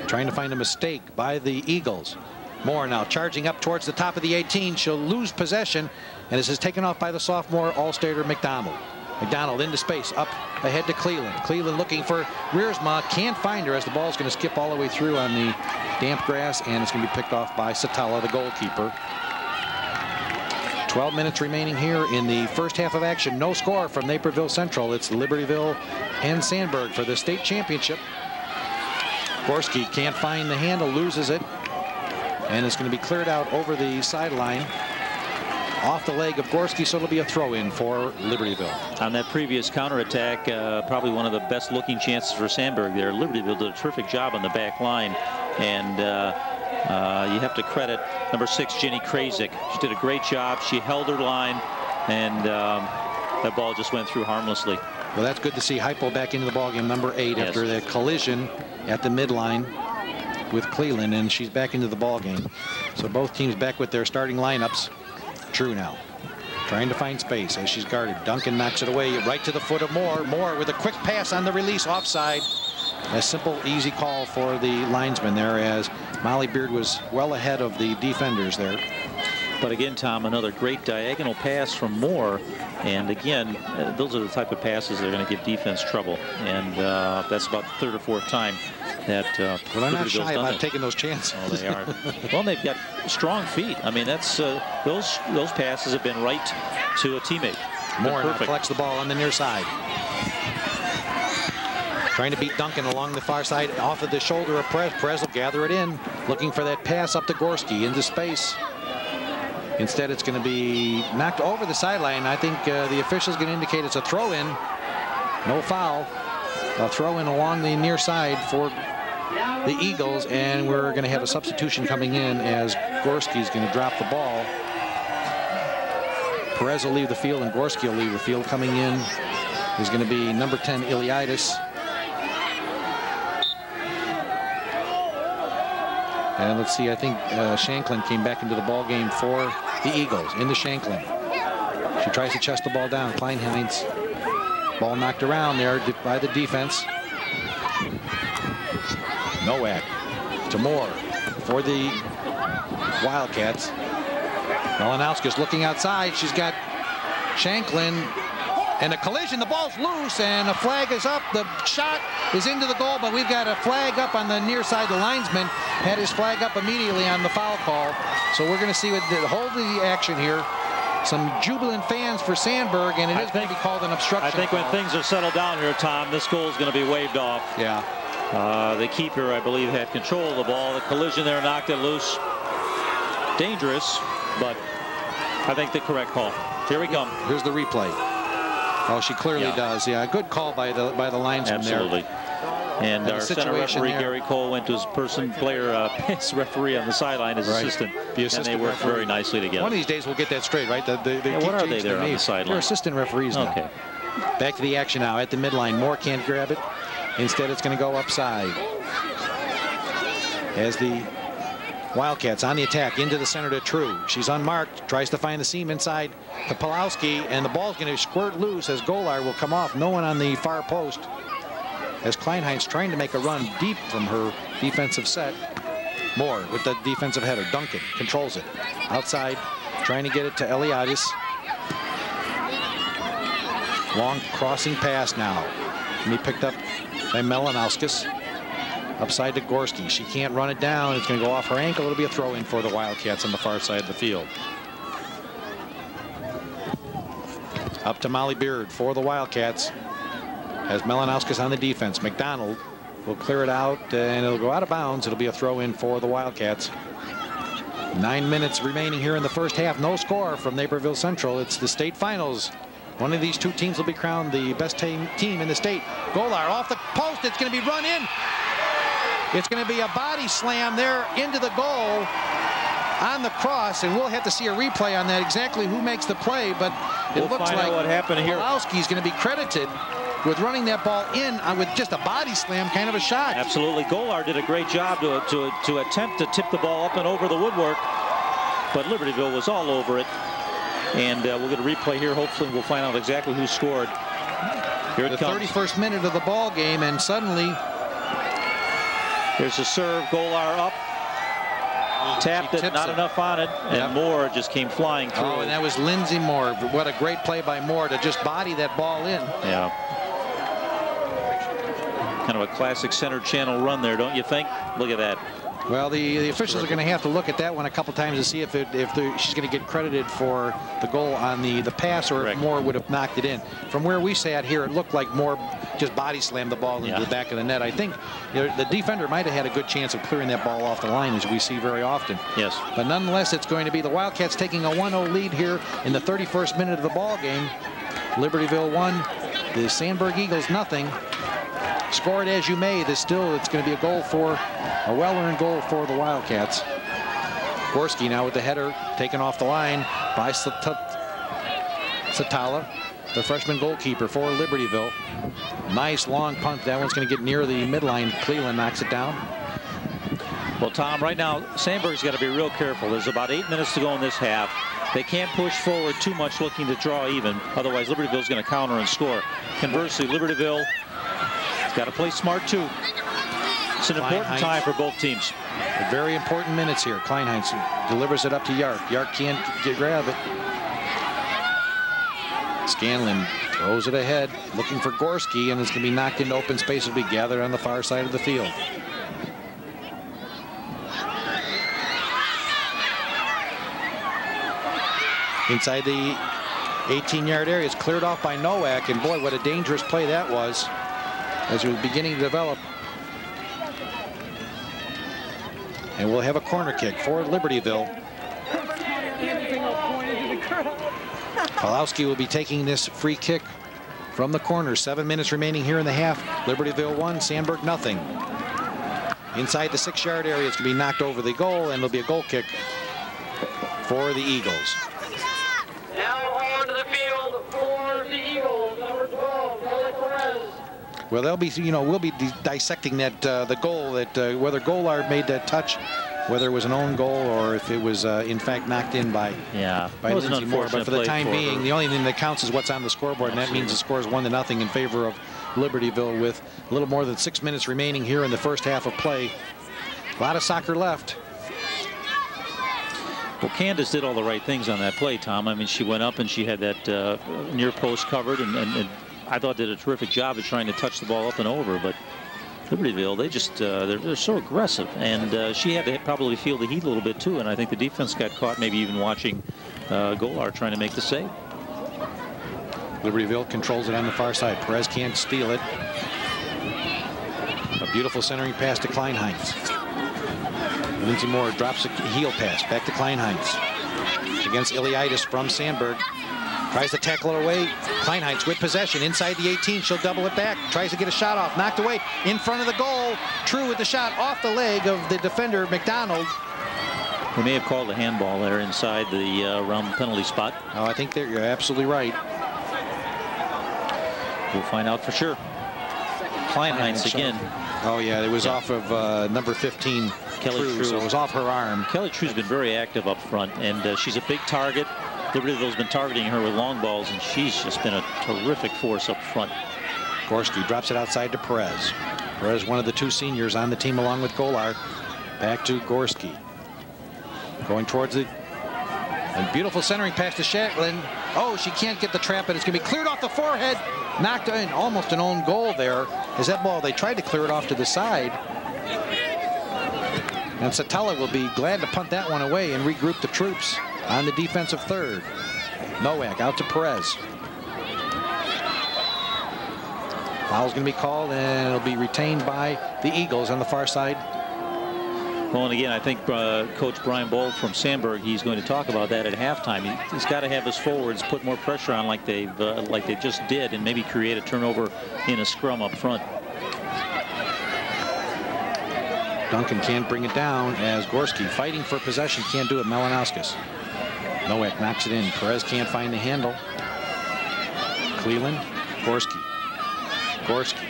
S1: Trying to find a mistake by the Eagles. Moore now charging up towards the top of the 18. She'll lose possession. And this is taken off by the sophomore All-Stater McDonald. McDonald into space, up ahead to Cleland. Cleland looking for Rearsma. Can't find her as the ball's going to skip all the way through on the damp grass. And it's going to be picked off by Satella, the goalkeeper. 12 minutes remaining here in the first half of action. No score from Naperville Central. It's Libertyville and Sandburg for the state championship. Gorski can't find the handle, loses it. And it's going to be cleared out over the sideline off the leg of Gorski, so it'll be a throw in for Libertyville.
S3: On that previous counterattack, uh, probably one of the best looking chances for Sandburg there. Libertyville did a terrific job on the back line. And uh, uh, you have to credit number six, Jenny Krazik. She did a great job. She held her line, and um, that ball just went through harmlessly.
S1: Well, that's good to see Hypo back into the ballgame, number eight,
S3: Yes.
S1: after that collision at the midline with Cleland, and she's back into the ballgame. So both teams back with their starting lineups. True now. Trying to find space as she's guarded. Duncan knocks it away right to the foot of Moore. Moore with a quick pass on the release offside. A simple, easy call for the linesman there as Molly Beard was well ahead of the defenders there.
S3: But again, Tom, another great diagonal pass from Moore. And again, uh, those are the type of passes that are going to give defense trouble. And uh, that's about the third or fourth time that uh,
S1: Well, they're not shy about
S3: it.
S1: taking those chances.
S3: Oh, they are. well, they've got strong feet. I mean, that's uh, those those passes have been right to a teammate.
S1: Moore collects the ball on the near side. Trying to beat Duncan along the far side off of the shoulder of Perez. Perez will gather it in, looking for that pass up to Gorski into space. Instead, it's going to be knocked over the sideline. I think uh, the official's going to indicate it's a throw in. No foul. A throw in along the near side for the Eagles, and we're going to have a substitution coming in as Gorski's going to drop the ball. Perez will leave the field and Gorski will leave the field. Coming in is going to be number 10, Iliadis. And let's see, I think uh, Shanklin came back into the ball game for the Eagles, into Shanklin. She tries to chest the ball down. Klein. Ball knocked around there by the defense. Nowak to Moore for the Wildcats. Malinowski's looking outside. She's got Shanklin and a collision. The ball's loose and a flag is up. The shot is into the goal, but we've got a flag up on the near side. The linesman had his flag up immediately on the foul call. So we're going to see what the hold of the action here. Some jubilant fans for Sandburg, and it
S2: I
S1: is going to be called an obstruction.
S2: I think when things are settled down here, Tom, this goal is going to be waved off.
S1: Yeah.
S2: Uh, the keeper, I believe, had control of the ball. The collision there knocked it loose. Dangerous, but I think the correct call. Here we come.
S1: Here's the replay. Oh, she clearly
S2: Yeah.
S1: does. Yeah, good call by the by the linesman there.
S2: Absolutely. And
S1: And
S2: our center referee,
S1: there-
S2: Gary Cole, went to his person, player, uh, his referee on the sideline, his
S1: Right.
S2: assistant.
S1: The
S2: and they
S1: assistant
S2: worked
S1: referee.
S2: very nicely together.
S1: One of these days we'll get that straight, right? The, the, they
S2: Yeah, what are they there on the sideline?
S1: They're assistant referees now.
S2: Okay.
S1: Back to the action now at the midline. Moore can't grab it. Instead, it's going to go upside. As the Wildcats on the attack into the center to True. She's unmarked, tries to find the seam inside to Pulowski, and the ball's going to squirt loose as Golar will come off. No one on the far post. As Kleinheinz trying to make a run deep from her defensive set. Moore with the defensive header. Duncan controls it. Outside, trying to get it to Eliadis. Long crossing pass now. And he picked up by Malinauskas. Upside to Gorski. She can't run it down. It's going to go off her ankle. It'll be a throw in for the Wildcats on the far side of the field. Up to Molly Beard for the Wildcats. As Malinauskas on the defense. McDonald will clear it out and it'll go out of bounds. It'll be a throw in for the Wildcats. Nine minutes remaining here in the first half. No score from Naperville Central. It's the state finals. One of these two teams will be crowned the best team, team in the state. Golar off the post. It's going to be run in. It's going to be a body slam there into the goal on the cross, and we'll have to see a replay on that exactly who makes the play, but it
S2: We'll
S1: looks like
S2: what happened here.
S1: Pulowski's going to be credited with running that ball in uh, with just a body slam kind of a shot.
S2: Absolutely. Golar did a great job to, to, to attempt to tip the ball up and over the woodwork, but Libertyville was all over it. And uh, we'll get a replay here. Hopefully, we'll find out exactly who scored. Here it
S1: The
S2: comes.
S1: 31st minute of the ball game, and suddenly
S2: Here's a serve. Golar up. Tapped it, not
S1: it.
S2: enough on it, and
S1: Yep.
S2: Moore just came flying oh, through.
S1: Oh, and that was Lindsey Moore. What a great play by Moore to just body that ball in.
S2: Yeah. Kind of a classic center channel run there, don't you think? Look at that.
S1: Well, the, the officials are going to have to look at that one a couple times to see if it, if the, she's going to get credited for the goal on the, the pass or
S2: Correct.
S1: if Moore would have knocked it in. From where we sat here, it looked like Moore just body slammed the ball into
S2: Yeah.
S1: the back of the net. I think you know, the defender might have had a good chance of clearing that ball off the line, as we see very often.
S2: Yes.
S1: But nonetheless, it's going to be the Wildcats taking a 1-0 lead here in the 31st minute of the ball game. Libertyville won. The Sandburg Eagles nothing. Score it as you may. This still it's going to be a goal for a well-earned goal for the Wildcats. Gorski now with the header taken off the line by Satella, the freshman goalkeeper for Libertyville. Nice long punt. That one's going to get near the midline. Cleland knocks it down.
S2: Well, Tom, right now, Sandburg's got to be real careful. There's about eight minutes to go in this half. They can't push forward too much looking to draw even. Otherwise, Libertyville's going to counter and score. Conversely, Libertyville has got to play smart, too.
S3: It's an important time for both teams.
S1: Very important minutes here. Kleinheinz delivers it up to Yark. Yark can't get, grab it. Scanlon throws it ahead, looking for Gorski, and it's going to be knocked into open space as we gather on the far side of the field. Inside the 18-yard area, it's cleared off by Nowak, and boy, what a dangerous play that was as it was beginning to develop. And we'll have a corner kick for Libertyville. Pawlowski will be taking this free kick from the corner. Seven minutes remaining here in the half. Libertyville one, Sandburg nothing. Inside the six-yard area, it's going to be knocked over the goal, and it'll be a goal kick for the Eagles. Well, they'll be, you know, we'll be dissecting that uh, the goal that uh, whether Golard made that touch, whether it was an own goal or if it was uh, in fact knocked in by
S3: yeah
S1: by Lindsey Moore. But for the time being, her. the only thing that counts is what's on the scoreboard, Absolutely. and that means the score is one to nothing in favor of Libertyville with a little more than six minutes remaining here in the first half of play. A lot of soccer left.
S3: Well, Candace did all the right things on that play, Tom. I mean, she went up and she had that uh, near post covered and, and, and I thought did a terrific job of trying to touch the ball up and over, but Libertyville, they just, uh, they're, they're, so aggressive. And uh, she had to probably feel the heat a little bit, too. And I think the defense got caught maybe even watching uh, Golar trying to make the save.
S1: Libertyville controls it on the far side. Perez can't steal it. A beautiful centering pass to Kleinheinz. Lindsey Moore drops a heel pass back to Kleinheinz. Against Iliadis from Sandburg. Tries to tackle it away. Kleinheinz with possession inside the 18. She'll double it back. Tries to get a shot off. Knocked away in front of the goal. True with the shot off the leg of the defender, McDonald.
S3: They may have called a handball there inside the uh, around penalty spot.
S1: Oh, I think you're absolutely right.
S3: We'll find out for sure. Kleinheinz again.
S1: Oh, yeah, it was yeah. off of uh, number 15, Kelly True, True, so it was off her arm.
S3: Kelly True's been very active up front, and uh, she's a big target. Libertyville's been targeting her with long balls, and she's just been a terrific force up front.
S1: Gorski drops it outside to Perez. Perez, one of the two seniors on the team along with Golar. Back to Gorski. Going towards it. And beautiful centering pass to Shanklin. Oh, she can't get the trap, but it's going to be cleared off the forehead. Knocked in, almost an own goal there. As that ball, they tried to clear it off to the side. And Satella will be glad to punt that one away and regroup the troops on the defensive third. Nowak out to Perez. Foul's going to be called, and it'll be retained by the Eagles on the far side.
S3: Well, and again, I think uh, Coach Brian Bold from Sandburg, he's going to talk about that at halftime. He, has got to have his forwards put more pressure on like they've uh, like they just did, and maybe create a turnover in a scrum up front.
S1: Duncan can't bring it down as Gorski fighting for possession can't do it. Malinauskas. Nowak knocks it in. Perez can't find the handle. Cleland, Gorski. Gorski.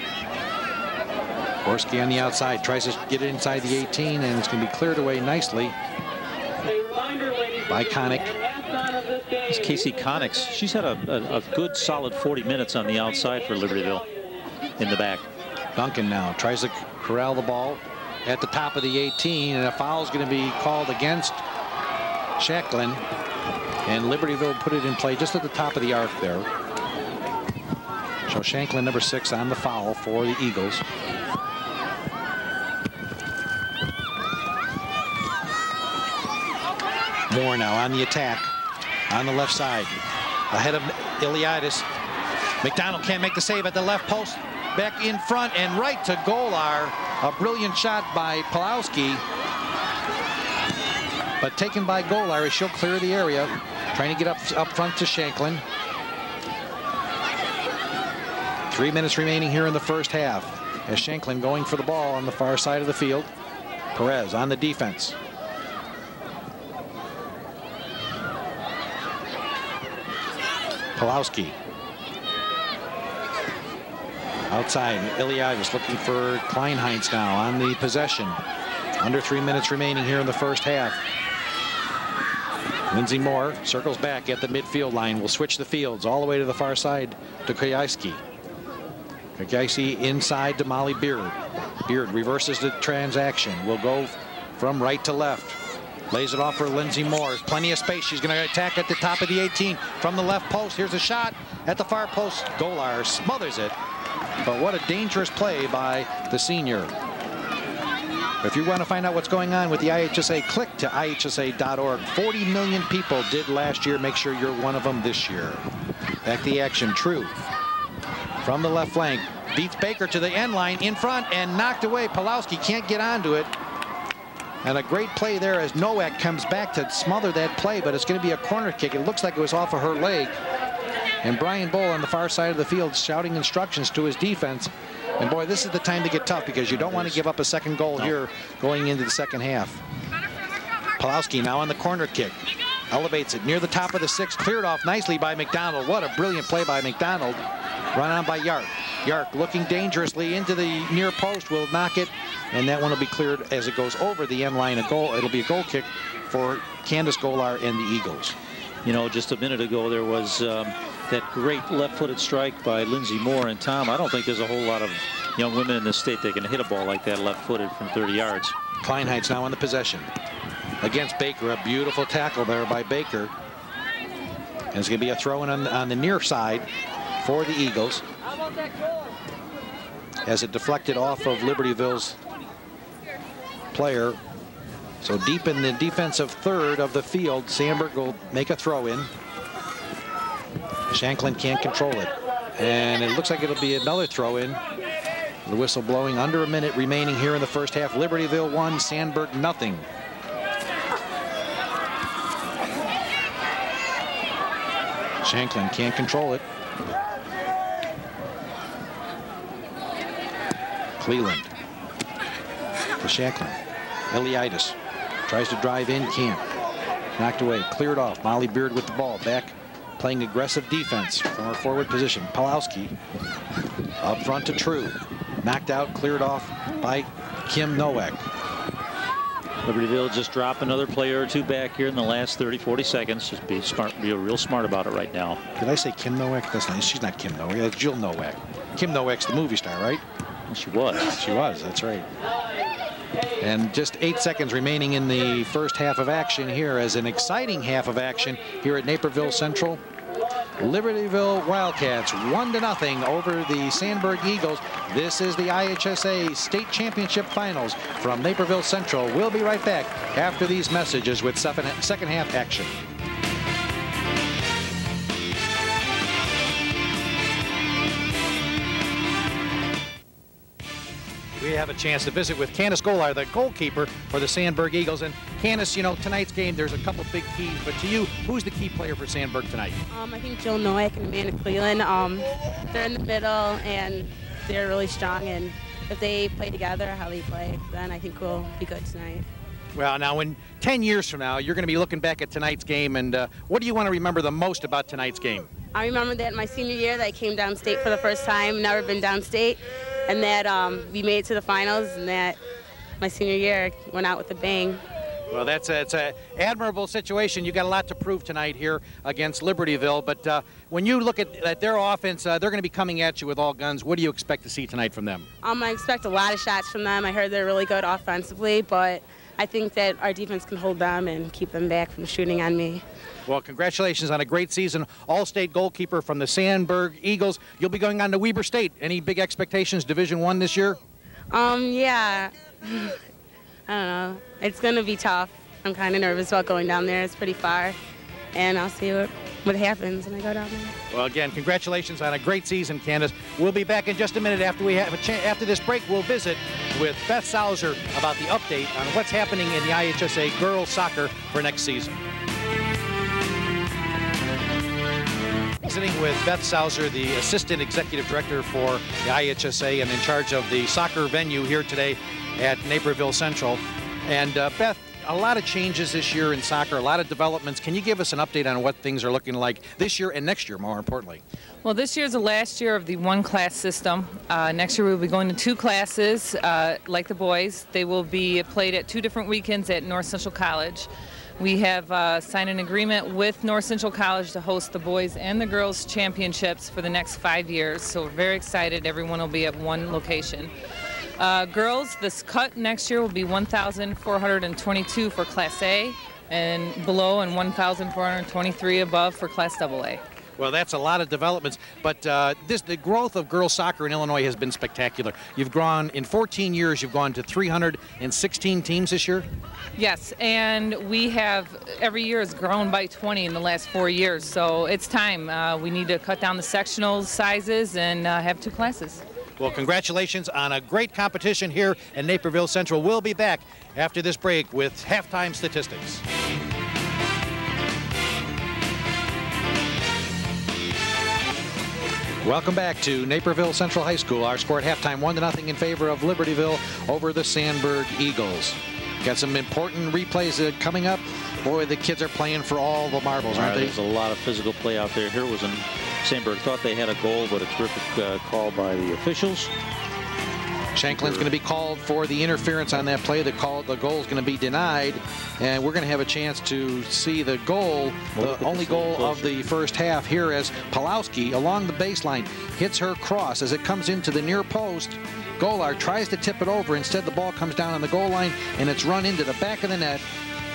S1: Gorski on the outside tries to get it inside the 18 and it's going to be cleared away nicely by Connick.
S3: It's Casey Connix. She's had a, a, a, good solid 40 minutes on the outside for Libertyville in the back.
S1: Duncan now tries to corral the ball at the top of the 18 and a foul is going to be called against Shanklin. And Libertyville put it in play just at the top of the arc there. So Shanklin, number six, on the foul for the Eagles. Moore now on the attack on the left side. Ahead of Iliadis. McDonald can't make the save at the left post. Back in front and right to Golar. A brilliant shot by Pawlowski. But taken by Golar, she'll clear the area. Trying to get up, up front to Shanklin. Three minutes remaining here in the first half. As Shanklin going for the ball on the far side of the field. Perez on the defense. Pawlowski. Outside, Iliadis looking for Kleinheinz now on the possession. Under three minutes remaining here in the first half. Lindsey Moore circles back at the midfield line. Will switch the fields all the way to the far side to Koyaski. Koyaski inside to Molly Beard. Beard reverses the transaction. Will go from right to left. Lays it off for Lindsey Moore. Plenty of space. She's going to attack at the top of the 18 from the left post. Here's a shot at the far post. Golar smothers it. But what a dangerous play by the senior. If you want to find out what's going on with the IHSA, click to IHSA.org. 40 million people did last year. Make sure you're one of them this year. Back the action. True. From the left flank. Beats Baker to the end line in front and knocked away. Pulowski can't get onto it. And a great play there as Nowak comes back to smother that play, but it's going to be a corner kick. It looks like it was off of her leg. And Brian Bull on the far side of the field shouting instructions to his defense. And boy, this is the time to get tough because you don't want to give up a second goal no. here going into the second half. Pulowski now on the corner kick. Elevates it near the top of the six. Cleared off nicely by McDonald. What a brilliant play by McDonald. Run on by Yark. Yark looking dangerously into the near post will knock it. And that one will be cleared as it goes over the end line. A goal. It'll be a goal kick for Candace Golar and the Eagles.
S2: You know, just a minute ago there was um, that great left-footed strike by Lindsey Moore. And Tom, I don't think there's a whole lot of young women in this state that can hit a ball like that left-footed from 30 yards.
S1: Kleinheinz now on the possession. Against Baker, a beautiful tackle there by Baker. And it's going to be a throw in on, on the near side for the Eagles. As it deflected off of Libertyville's player. So deep in the defensive third of the field, Sandburg will make a throw in. Shanklin can't control it. And it looks like it'll be another throw in. The whistle blowing under a minute remaining here in the first half. Libertyville one, Sandburg nothing. Shanklin can't control it. Cleland to Shanklin. Eliitis tries to drive in, can't. Knocked away, cleared off. Molly Beard with the ball, back playing aggressive defense from our forward position. Palowski up front to True. Knocked out, cleared off by Kim Nowak.
S2: Libertyville just drop another player or two back here in the last 30, 40 seconds. Just be smart, be real smart about it right now.
S1: Did I say Kim Nowak? That's not, she's not Kim Nowak. That's Jill Nowak. Kim Nowak's the movie star, right?
S2: She was.
S1: She was, that's right. And just eight seconds remaining in the first half of action here as an exciting half of action here at Naperville Central. Libertyville Wildcats one to nothing over the Sandburg Eagles. This is the IHSA State Championship Finals from Naperville Central. We'll be right back after these messages with second half action. Have a chance to visit with Candace Golar, the goalkeeper for the Sandburg Eagles. And Candace, you know, tonight's game, there's a couple big keys, but to you, who's the key player for Sandburg tonight?
S5: Um, I think Jill Nowak and Amanda Cleland. Um, they're in the middle, and they're really strong. And if they play together, how they play, then I think we'll be good tonight.
S1: Well, now, in 10 years from now, you're going to be looking back at tonight's game, and uh, what do you want to remember the most about tonight's game?
S5: I remember that my senior year that I came downstate for the first time, never been downstate, and that um, we made it to the finals, and that my senior year went out with a bang.
S1: Well, that's a, it's an admirable situation. You got a lot to prove tonight here against Libertyville. But uh, when you look at, at their offense, uh, they're going to be coming at you with all guns. What do you expect to see tonight from them?
S5: Um, I expect a lot of shots from them. I heard they're really good offensively, but I think that our defense can hold them and keep them back from shooting on me.
S1: Well, congratulations on a great season. All-state goalkeeper from the Sandburg Eagles. You'll be going on to Weber State. Any big expectations, Division One this year?
S5: Um, yeah. I don't know. It's going to be tough. I'm kind of nervous about going down there. It's pretty far. And I'll see what, what happens when I go down there.
S1: Well, again, congratulations on a great season, Candace. We'll be back in just a minute after we have a chance. After this break, we'll visit with Beth Sauser about the update on what's happening in the IHSA girls soccer for next season. Sitting with Beth Sauser, the Assistant Executive Director for the IHSA and in charge of the soccer venue here today at Naperville Central. And uh, Beth, a lot of changes this year in soccer, a lot of developments. Can you give us an update on what things are looking like this year and next year, more importantly?
S6: Well, this year is the last year of the one class system. Uh, next year we'll be going to two classes, uh, like the boys. They will be played at two different weekends at North Central College. We have uh, signed an agreement with North Central College to host the boys and the girls championships for the next five years. So we're very excited. Everyone will be at one location. Uh, girls, this cut next year will be 1,422 for Class A and below and 1,423 above for Class AA.
S7: Well, that's a lot of developments, but uh, this the growth of girls soccer in Illinois has been spectacular. You've gone in 14 years. You've gone to 316 teams this year.
S6: Yes, and we have every year has grown by 20 in the last four years. So it's time. Uh, we need to cut down the sectional sizes and uh, have two classes.
S7: Well, congratulations on a great competition here at Naperville Central. We'll be back after this break with halftime statistics. Welcome back to Naperville Central High School. Our score at halftime, one to nothing in favor of Libertyville over the Sandburg Eagles. Got some important replays coming up. Boy, the kids are playing for all the marbles, aren't
S3: right,
S7: they?
S3: There's a lot of physical play out there. Here was an Sandburg thought they had a goal, but a terrific uh, call by the officials.
S1: Shanklin's going to be called for the interference on that play. The call, the goal is going to be denied, and we're going to have a chance to see the goal,
S3: Well,
S1: the only goal of the first half here as Pulowski along the baseline hits her cross as it comes into the near post. Golar tries to tip it over. Instead, the ball comes down on the goal line, and it's run into the back of the net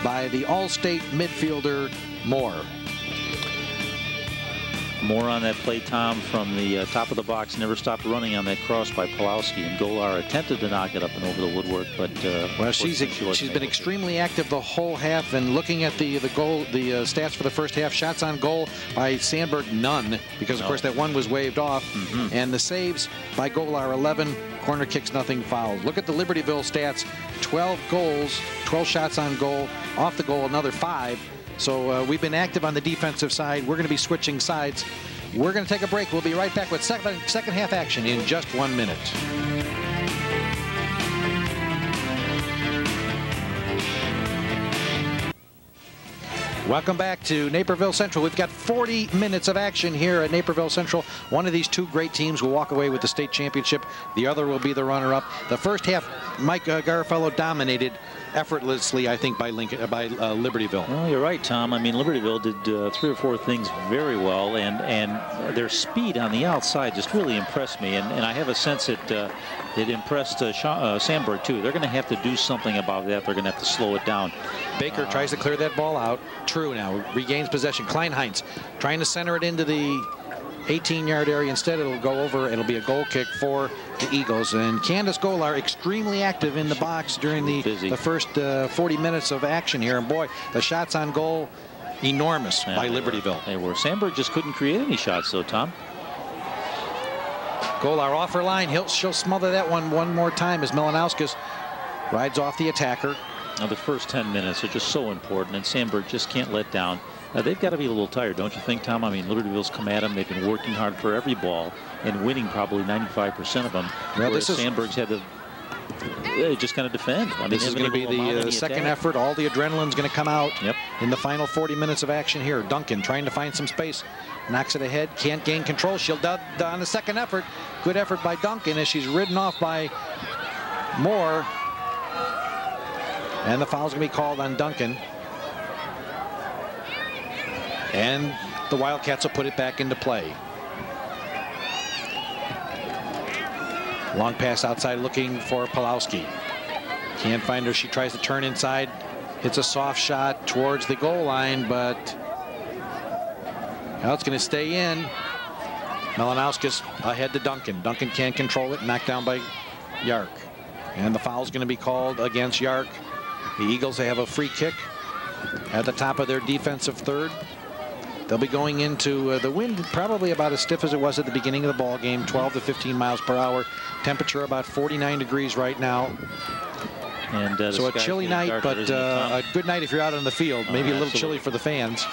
S1: by the All-State midfielder Moore.
S3: More on that play, Tom, from the uh, top of the box. Never stopped running on that cross by Pulowski. And Golar attempted to knock it up and over the woodwork, but uh,
S1: Well, she's
S3: she
S1: she's been extremely active the whole half. And looking at the the goal, the uh, stats for the first half, shots on goal by Sandburg none because of
S3: No.
S1: course that one was waved off, and the saves by Golar 11, corner kicks nothing, fouls. Look at the Libertyville stats: 12 goals, 12 shots on goal, off the goal another five. So uh, we've been active on the defensive side. We're going to be switching sides. We're going to take a break. We'll be right back with second second half action in just one minute. Welcome back to Naperville Central. We've got 40 minutes of action here at Naperville Central. One of these two great teams will walk away with the state championship. The other will be the runner-up. The first half, Mike uh, Garofalo dominated effortlessly, I think, by Lincoln, uh, by uh, Libertyville.
S3: Well, you're right, Tom. I mean, Libertyville did uh, three or four things very well, and and their speed on the outside just really impressed me. And, and I have a sense that uh, it impressed uh, Sha uh, Sandburg too. They're going to have to do something about that. They're going to have to slow it down.
S1: Baker tries to clear that ball out. True now regains possession. Kleinheinz trying to center it into the 18-yard area. Instead, it'll go over. It'll be a goal kick for the Eagles. And Candace Golar extremely active in the box during the,
S3: Busy.
S1: the first uh, 40 minutes of action here. And boy, the shots on goal, enormous
S3: Yeah,
S1: by
S3: they were-
S1: Libertyville.
S3: They were. Sandburg just couldn't create any shots, though, Tom.
S1: Golar off her line. He'll, she'll smother that one one more time as Malinauskas rides off the attacker.
S3: Now, the first 10 minutes are just so important, and Sandburg just can't let down. They've got to be a little tired, don't you think, Tom? I mean, Libertyville's come at them. They've been working hard for every ball and winning probably 95% of them. Whereas
S1: this is-
S3: Sandburg's had to they just kind of defend. I mean,
S1: This is going to be
S3: been able mount
S1: the uh, second
S3: attack.
S1: effort. All the adrenaline's going to come out
S3: Yep.
S1: in the final 40 minutes of action here. Duncan trying to find some space. Knocks it ahead. Can't gain control. She'll on the second effort. Good effort by Duncan as she's ridden off by Moore. And the foul's going to be called on Duncan. And the Wildcats will put it back into play. Long pass outside looking for Pulowski. Can't find her. She tries to turn inside. It's a soft shot towards the goal line, but now it's going to stay in. Malinauskas ahead to Duncan. Duncan can't control it. Knocked down by Yark. And the foul's going to be called against Yark. The Eagles they have a free kick at the top of their defensive third. They'll be going into uh, the wind probably about as stiff as it was at the beginning of the ball game, 12 to 15 miles per hour. Temperature about 49 degrees right now.
S3: And, uh,
S1: So a chilly night,
S3: darker,
S1: but
S3: isn't it, Tom?
S1: uh, a good night if you're out on the field.
S3: Oh,
S1: Maybe a little
S3: absolutely.
S1: chilly for the fans.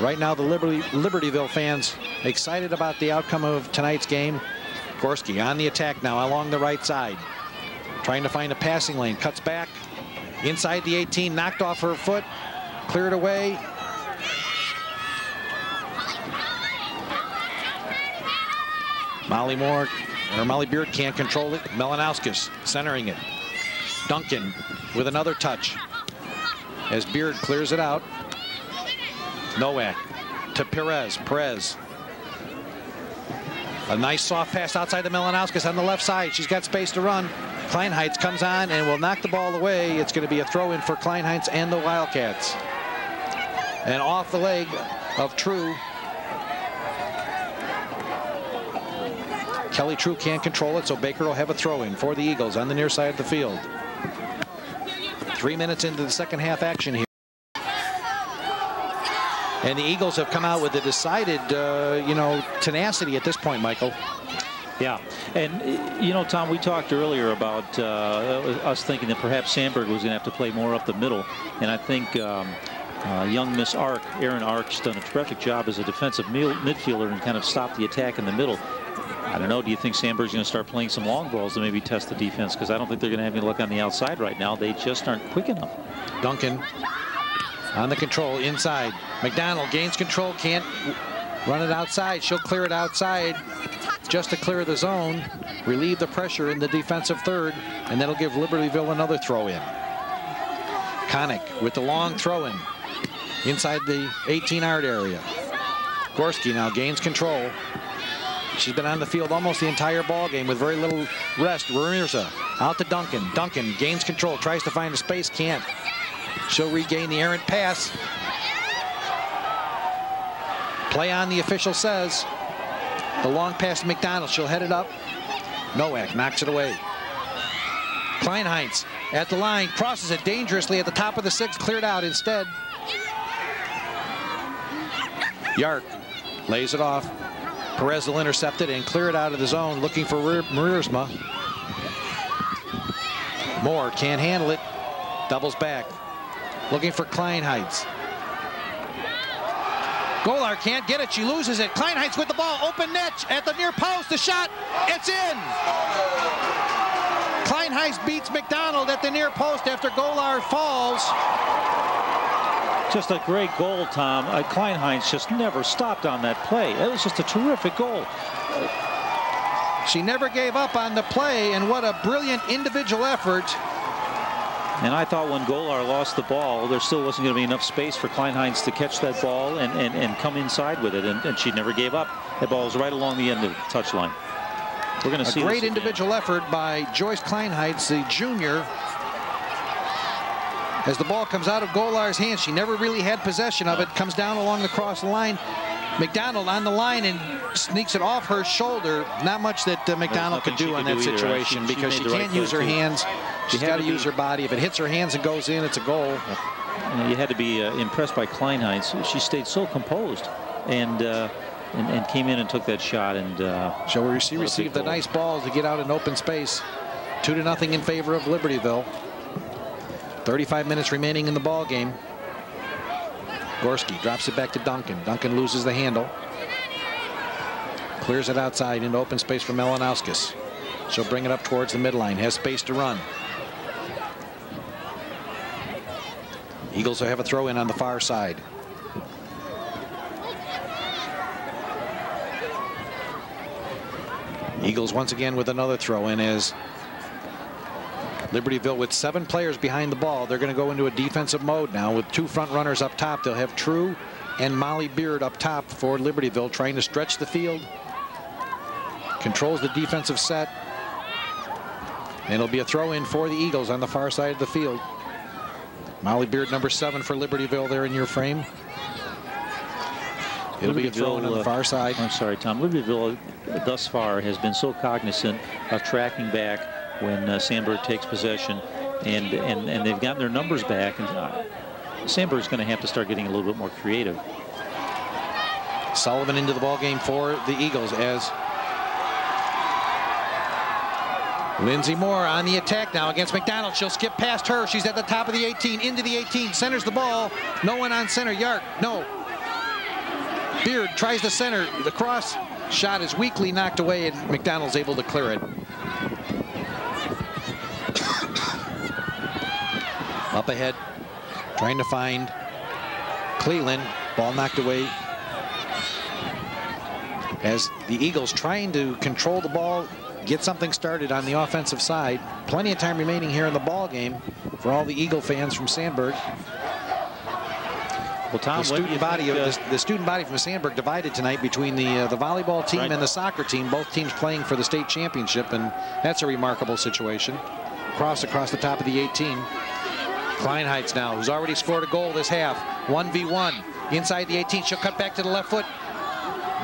S1: Right now, the Liberty, Libertyville fans excited about the outcome of tonight's game. Gorski on the attack now along the right side. Trying to find a passing lane. Cuts back. Inside the 18. Knocked off her foot. Cleared away. Molly Moore, or Molly Beard can't control it. Malinauskas centering it. Duncan with another touch. As Beard clears it out. Nowak to Perez. Perez A nice soft pass outside the Malinauskas on the left side. She's got space to run. Kleinheinz comes on and will knock the ball away. It's going to be a throw in for Kleinheinz and the Wildcats. And off the leg of True. Kelly True can't control it, so Baker will have a throw in for the Eagles on the near side of the field. Three minutes into the second half action here. And the Eagles have come out with a decided, uh, you know, tenacity at this point, Michael.
S3: Yeah, and you know, Tom, we talked earlier about uh, us thinking that perhaps Sandburg was going to have to play more up the middle, and I think um, uh, young Miss Ark, Erin Ark's done a terrific job as a defensive midfielder and kind of stopped the attack in the middle. I don't know. Do you think Sandburg's going to start playing some long balls to maybe test the defense? Because I don't think they're going to have any luck on the outside right now. They just aren't quick enough.
S1: Duncan on the control inside. McDonald gains control, can't run it outside. She'll clear it outside just to clear the zone, relieve the pressure in the defensive third, and that'll give Libertyville another throw in. Connick with the long throw in inside the 18-yard area. Gorski now gains control. She's been on the field almost the entire ball game with very little rest. Ramirza out to Duncan. Duncan gains control, tries to find a space, can't. She'll regain the errant pass. Play on, the official says. The long pass to McDonald. She'll head it up. Nowak knocks it away. Kleinheinz at the line, crosses it dangerously at the top of the six, cleared out instead. Yark lays it off. Perez will intercept it and clear it out of the zone, looking for Mariersma. Moore can't handle it. Doubles back. Looking for Kleinheinz. Golar can't get it. She loses it. Kleinheinz with the ball. Open net at the near post. The shot. It's in. Kleinheinz beats McDonald at the near post after Golar falls.
S3: Just a great goal, Tom. Uh, Kleinheinz just never stopped on that play. It was just a terrific goal.
S1: She never gave up on the play, and what a brilliant individual effort
S3: and I thought when Golar lost the ball, there still wasn't going to be enough space for Kleinheinz to catch that ball and, and, and come inside with it. And, and she never gave up. That ball was right along the end of the touchline. We're going to see
S1: a great individual effort by Joyce Kleinheinz, the junior. As the ball comes out of Golar's hands, she never really had possession of it. Comes down along the cross line. McDonald on the line and sneaks it off her shoulder. Not much that uh, McDonald could do on that situation she, because she, she can't right use her too. hands. She's got to use her body. If it hits her hands and goes in, it's a goal.
S3: You had to be uh, impressed by Kleinheinz. She stayed so composed and, uh, and, and came in and took that shot. And uh,
S1: so she received the nice ball to get out in open space. Two to nothing in favor of Libertyville. 35 minutes remaining in the ball game. Gorski drops it back to Duncan. Duncan loses the handle. Clears it outside into open space for Malinauskas. She'll bring it up towards the midline. Has space to run. Eagles will have a throw in on the far side. Eagles once again with another throw in as Libertyville with seven players behind the ball. They're going to go into a defensive mode now with two front runners up top. They'll have True and Molly Beard up top for Libertyville trying to stretch the field. Controls the defensive set. And it'll be a throw in for the Eagles on the far side of the field. Molly Beard, number seven for Libertyville there in your frame. It'll be a throw in on the uh, far side.
S3: I'm sorry, Tom. Libertyville uh, thus far has been so cognizant of tracking back when uh, Sandburg takes possession, and, and, and they've gotten their numbers back. And uh, Sandburg's going to have to start getting a little bit more creative.
S1: Sullivan into the ball game for the Eagles as Lindsey Moore on the attack now against McDonald. She'll skip past her. She's at the top of the 18, into the 18, centers the ball. No one on center. Yark, no. Beard tries the center. The cross shot is weakly knocked away, and McDonald's able to clear it. Up ahead, trying to find Cleland. Ball knocked away. As the Eagles trying to control the ball, get something started on the offensive side. Plenty of time remaining here in the ball game for all the Eagle fans from Sandburg.
S3: Well, Tom,
S1: the student body think, uh, the, the, student body from Sandburg divided tonight between the uh, the volleyball team right. and the soccer team. Both teams playing for the state championship, and that's a remarkable situation. Cross across the top of the 18. Kleinheinz now, who's already scored a goal this half. 1v1 inside the 18. She'll cut back to the left foot.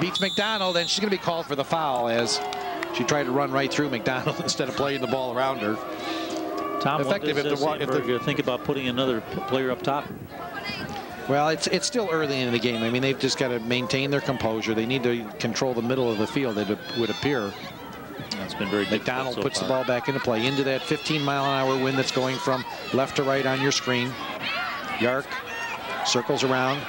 S1: Beats McDonald, and she's going to be called for the foul as she tried to run right through McDonald instead of playing the ball around her.
S3: Tom, effective if the if they're think about putting another player up top.
S1: Well, it's it's still early in the game. I mean, they've just got to maintain their composure. They need to control the middle of the field. It would appear.
S3: That's been very
S1: McDonald
S3: so
S1: puts
S3: far.
S1: the ball back into play into that 15 mile an hour wind that's going from left to right on your screen. Yark circles around,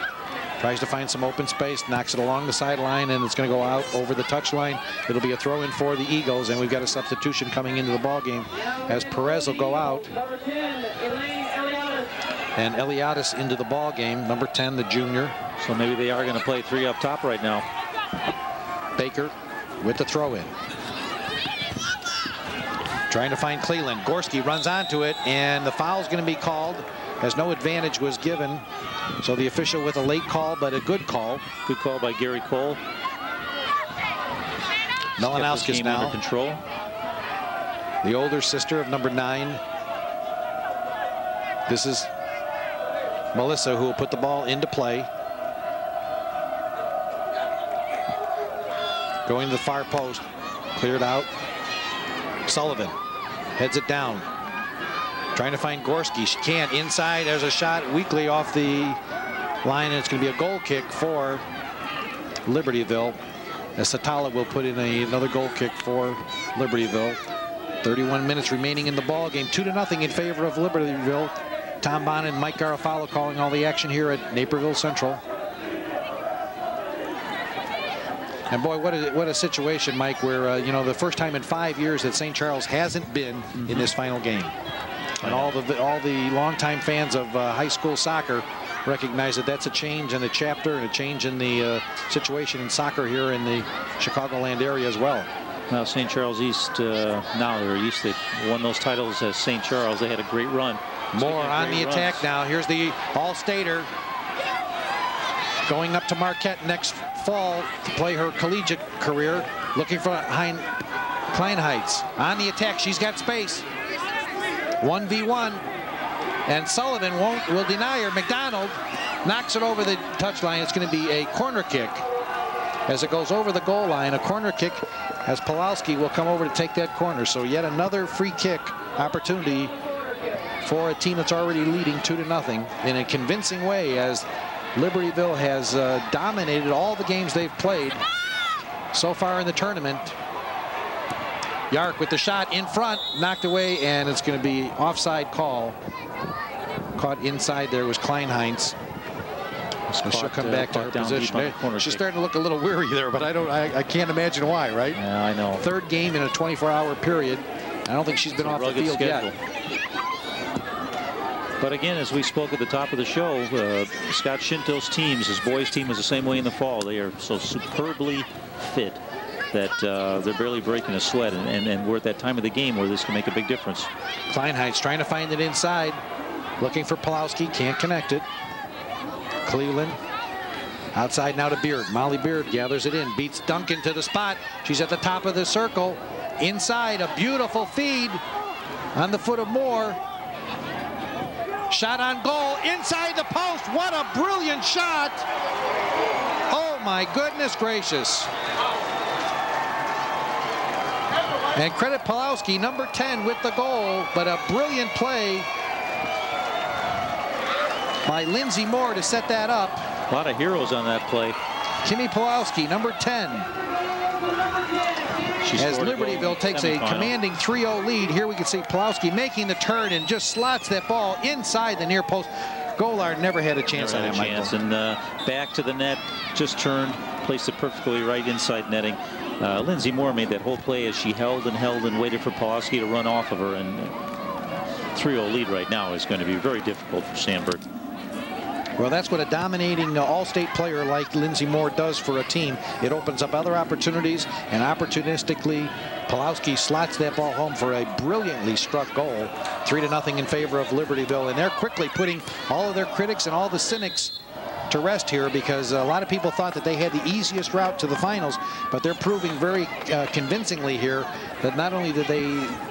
S1: tries to find some open space, knocks it along the sideline, and it's going to go out over the touchline. It'll be a throw in for the Eagles, and we've got a substitution coming into the ball game as Perez will go out. And Eliadis into the ball game, number 10, the junior.
S3: So maybe they are going to play three up top right now.
S1: Baker with the throw in. Trying to find Cleland. Gorski runs onto it, and the foul's going to be called as no advantage was given. So the official with a late call, but a good call.
S3: Good call by Gary Cole.
S1: Malinauskas now.
S3: Under control.
S1: The older sister of number nine. This is Melissa who will put the ball into play. Going to the far post. Cleared out. Sullivan heads it down. Trying to find Gorski. She can't. Inside, there's a shot weakly off the line, and it's going to be a goal kick for Libertyville. As Satella will put in a, another goal kick for Libertyville. 31 minutes remaining in the ball game. Two to nothing in favor of Libertyville. Tom Bond and Mike Garofalo calling all the action here at Naperville Central. And boy, what a, what a situation, Mike, where, uh, you know, the first time in five years that St. Charles hasn't been mm -hmm. in this final game. And all the, all the longtime fans of uh, high school soccer recognize that that's a change in the chapter and a change in the uh, situation in soccer here in the Chicagoland area as well.
S3: Well, St. Charles East, uh, now they're East, they won those titles as St. Charles. They had a great run.
S1: More on the attack now. Here's the All-Stater going up to Marquette next fall to play her collegiate career, looking for Hein Kleinheinz. On the attack, she's got space. 1v1. And Sullivan won't will deny her. McDonald knocks it over the touchline. It's going to be a corner kick. As it goes over the goal line, a corner kick as Pulowski will come over to take that corner. So yet another free kick opportunity for a team that's already leading two to nothing in a convincing way as Libertyville has uh, dominated all the games they've played so far in the tournament. Yark with the shot in front, knocked away, and it's going to be offside call. Caught inside there was Kleinheinz. she'll come uh, back to her position. She's kick. starting to look a little weary there, but I don't. I, I can't imagine why, right?
S3: Yeah, I know.
S1: Third game in a 24-hour period. I don't think she's been off the field schedule. yet.
S3: But again, as we spoke at the top of the show, uh, Scott Shinto's teams, his boys team was the same way in the fall. They are so superbly fit that uh, they're barely breaking a sweat. And, and, and, we're at that time of the game where this can make a big difference.
S1: Kleinheinz trying to find it inside. Looking for Pulowski. Can't connect it. Cleland. Outside now to Beard. Molly Beard gathers it in. Beats Duncan to the spot. She's at the top of the circle. Inside, a beautiful feed on the foot of Moore. Shot on goal inside the post. What a brilliant shot. Oh my goodness gracious. And credit Pulowski, number 10 with the goal, but a brilliant play by Lindsey Moore to set that up.
S3: A lot of heroes on that play.
S1: Kimmy Pulowski, number 10. As Libertyville takes a commanding 3-0 lead, here we can see Pulowski making the turn and just slots that ball inside the near post. Golard never had a chance
S3: never
S1: on
S3: that, chance. And uh, back to the net, just turned, placed it perfectly right inside netting. Uh, Lindsey Moore made that whole play as she held and held and waited for Pulowski to run off of her. And 3-0 lead right now is going to be very difficult for Sandburg.
S1: Well, that's what a dominating uh, all-state player like Lindsey Moore does for a team. It opens up other opportunities, and opportunistically, Pulowski slots that ball home for a brilliantly struck goal. Three to nothing in favor of Libertyville, and they're quickly putting all of their critics and all the cynics to rest here because a lot of people thought that they had the easiest route to the finals, but they're proving very uh, convincingly here that not only did they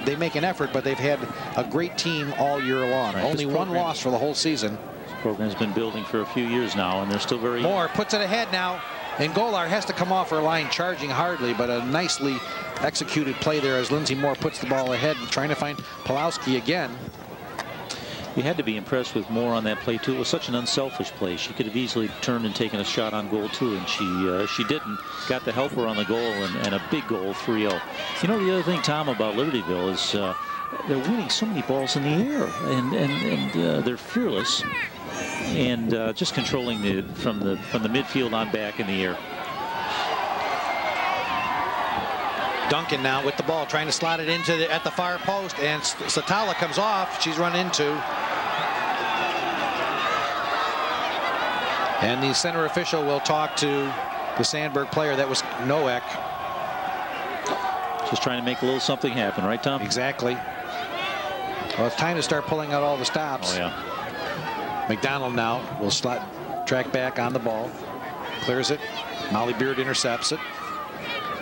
S1: they make an effort, but they've had a great team all year long.
S3: Right,
S1: Only one loss for the whole season.
S3: Program's been building for a few years now, and they're still very
S1: Moore puts it ahead now, and Golar has to come off her line charging hardly, but a nicely executed play there as Lindsey Moore puts the ball ahead, and trying to find Pulowski again.
S3: You had to be impressed with Moore on that play too. It was such an unselfish play. She could have easily turned and taken a shot on goal too, and she uh, she didn't. Got the helper on the goal and, and a big goal, 3-0. You know the other thing, Tom, about Libertyville is uh, they're winning so many balls in the air, and and and uh, they're fearless, and uh, just controlling the from the from the midfield on back in the air.
S1: Duncan now with the ball, trying to slot it into the, at the far post, and Satella comes off. She's run into. And the center official will talk to the Sandburg player. That was Noek.
S3: Just trying to make a little something happen, right, Tom?
S1: Exactly. Well, it's time to start pulling out all the stops.
S3: Oh yeah.
S1: McDonald now will slot track back on the ball. Clears it. Molly Beard intercepts it.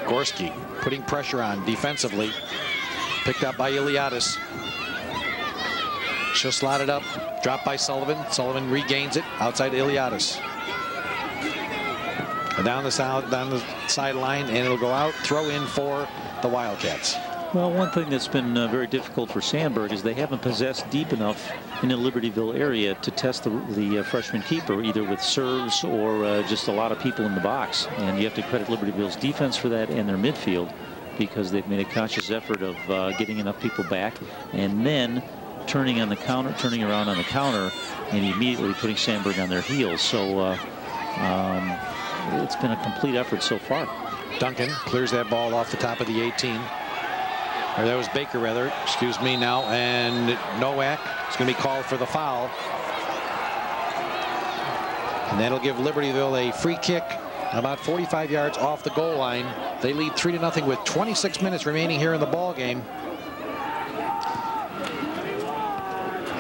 S1: Gorski putting pressure on defensively. Picked up by Iliadis. She'll slot it up. Dropped by Sullivan. Sullivan regains it outside Iliadis. Down the side, down the sideline, and it'll go out. Throw in for the Wildcats.
S3: Well, one thing that's been uh, very difficult for Sandburg is they haven't possessed deep enough in the Libertyville area to test the, the uh, freshman keeper, either with serves or uh, just a lot of people in the box. And you have to credit Libertyville's defense for that and their midfield because they've made a conscious effort of uh, getting enough people back and then turning on the counter, turning around on the counter, and immediately putting Sandburg on their heels. So uh, um, it's been a complete effort so far.
S1: Duncan clears that ball off the top of the 18. Or that was Baker, rather. Excuse me now. And Nowak is going to be called for the foul. And that'll give Libertyville a free kick about 45 yards off the goal line. They lead 3 to nothing with 26 minutes remaining here in the ball game.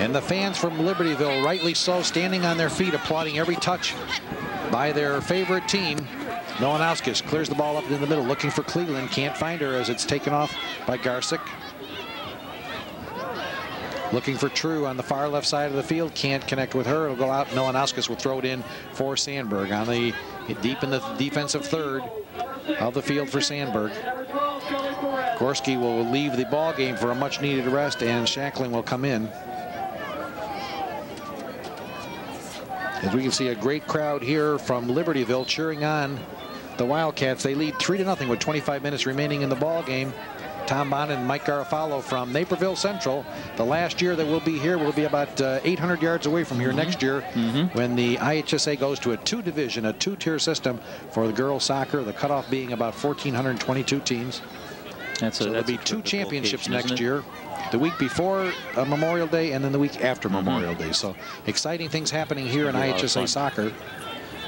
S1: And the fans from Libertyville, rightly so, standing on their feet, applauding every touch by their favorite team. Malinauskas clears the ball up in the middle, looking for Cleland. Can't find her as it's taken off by Garsick. Looking for True on the far left side of the field. Can't connect with her. It'll go out. Malinauskas will throw it in for Sandburg on the deep in the defensive third of the field for Sandburg. Gorski will leave the ball game for a much needed rest, and Shanklin will come in. As we can see a great crowd here from Libertyville cheering on the Wildcats. They lead 3 to nothing with 25 minutes remaining in the ball game. Tom Bond and Mike Garofalo from Naperville Central. The last year that we'll be here will be about uh, 800 yards away from here next year when the IHSA goes to a two division, a two tier system for the girls soccer, the cutoff being about 1,422 teams.
S3: That's a,
S1: So there'll be two championships next year. The week before uh, Memorial Day and then the week after
S3: Mm-hmm.
S1: Memorial Day. So exciting things happening here in IHSA soccer.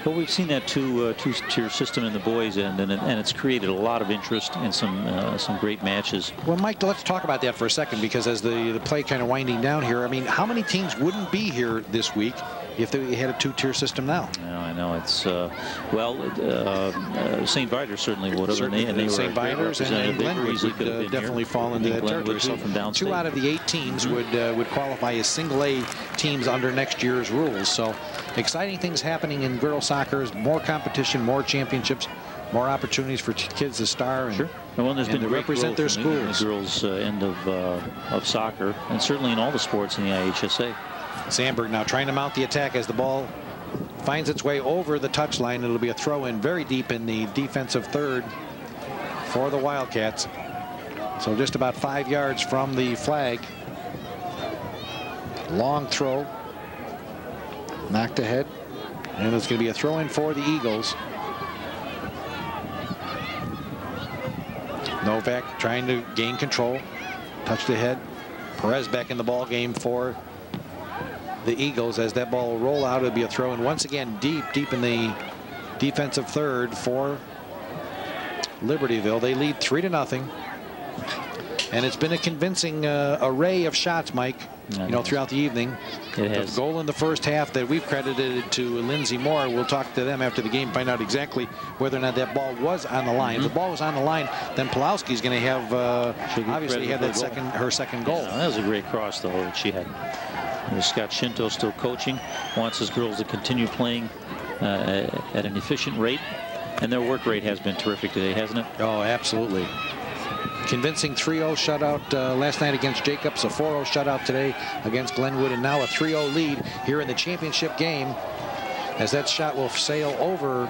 S3: Well, we've seen that two uh, two-tier system in the boys end, and, and it's created a lot of interest and some uh, some great matches.
S1: Well, Mike, let's talk about that for a second because as the, the play kind of winding down here, I mean, how many teams wouldn't be here this week if they had a two-tier system now?
S3: Know, I know it's uh, well, uh, uh, St. Vitus certainly would have, and they, and they
S1: St. Vitus and, and Glenwood would
S3: could
S1: uh,
S3: been here.
S1: definitely fall into that territory. So
S3: from downstate.
S1: two out of the eight teams would uh, would qualify as single A teams under next year's rules. So exciting things happening in girls soccer. More competition, more championships, more opportunities for kids to star and,
S3: Sure. Well, there's
S1: and
S3: been
S1: to represent their
S3: growth in
S1: schools.
S3: the girls' uh, end of uh, of soccer, and certainly in all the sports in the IHSA.
S1: Sandburg now trying to mount the attack as the ball finds its way over the touchline. It'll be a throw in very deep in the defensive third for the Wildcats. So just about five yards from the flag. Long throw. Knocked ahead. And it's going to be a throw in for the Eagles. Nowak trying to gain control. Touched ahead. Perez back in the ball game for the Eagles as that ball will roll out. It'll be a throw and once again deep, deep in the defensive third for Libertyville. They lead three to nothing. And it's been a convincing uh, array of shots, Mike. You know, throughout the evening.
S3: It
S1: the goal in the first half that we've credited to Lindsey Moore. We'll talk to them after the game, find out exactly whether or not that ball was on the line. If the ball was on the line, then Pulowski's going to have uh, obviously had that
S3: goal.
S1: second her second goal.
S3: Yeah, that was a great cross, though, that she had. Scott Shinto still coaching, wants his girls to continue playing uh, at an efficient rate, and their work rate has been terrific today, hasn't it?
S1: Oh, absolutely. Convincing 3-0 shutout uh, last night against Jacobs, a 4-0 shutout today against Glenwood, and now a 3-0 lead here in the championship game as that shot will sail over.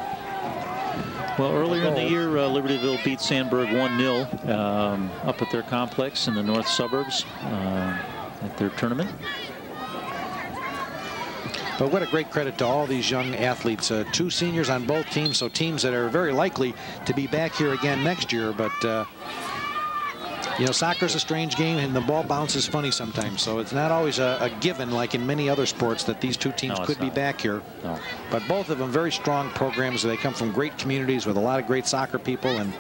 S3: Well, earlier in the year, uh, Libertyville beat Sandburg 1-0 um, up at their complex in the north suburbs uh, at their tournament.
S1: But what a great credit to all these young athletes. Uh, two seniors on both teams, so teams that are very likely to be back here again next year. But, uh, you know, soccer's a strange game, and the ball bounces funny sometimes. So it's not always a, a given, like in many other sports, that these two teams
S3: No,
S1: could be back here.
S3: No.
S1: But both of them very strong programs. They come from great communities with a lot of great soccer people. And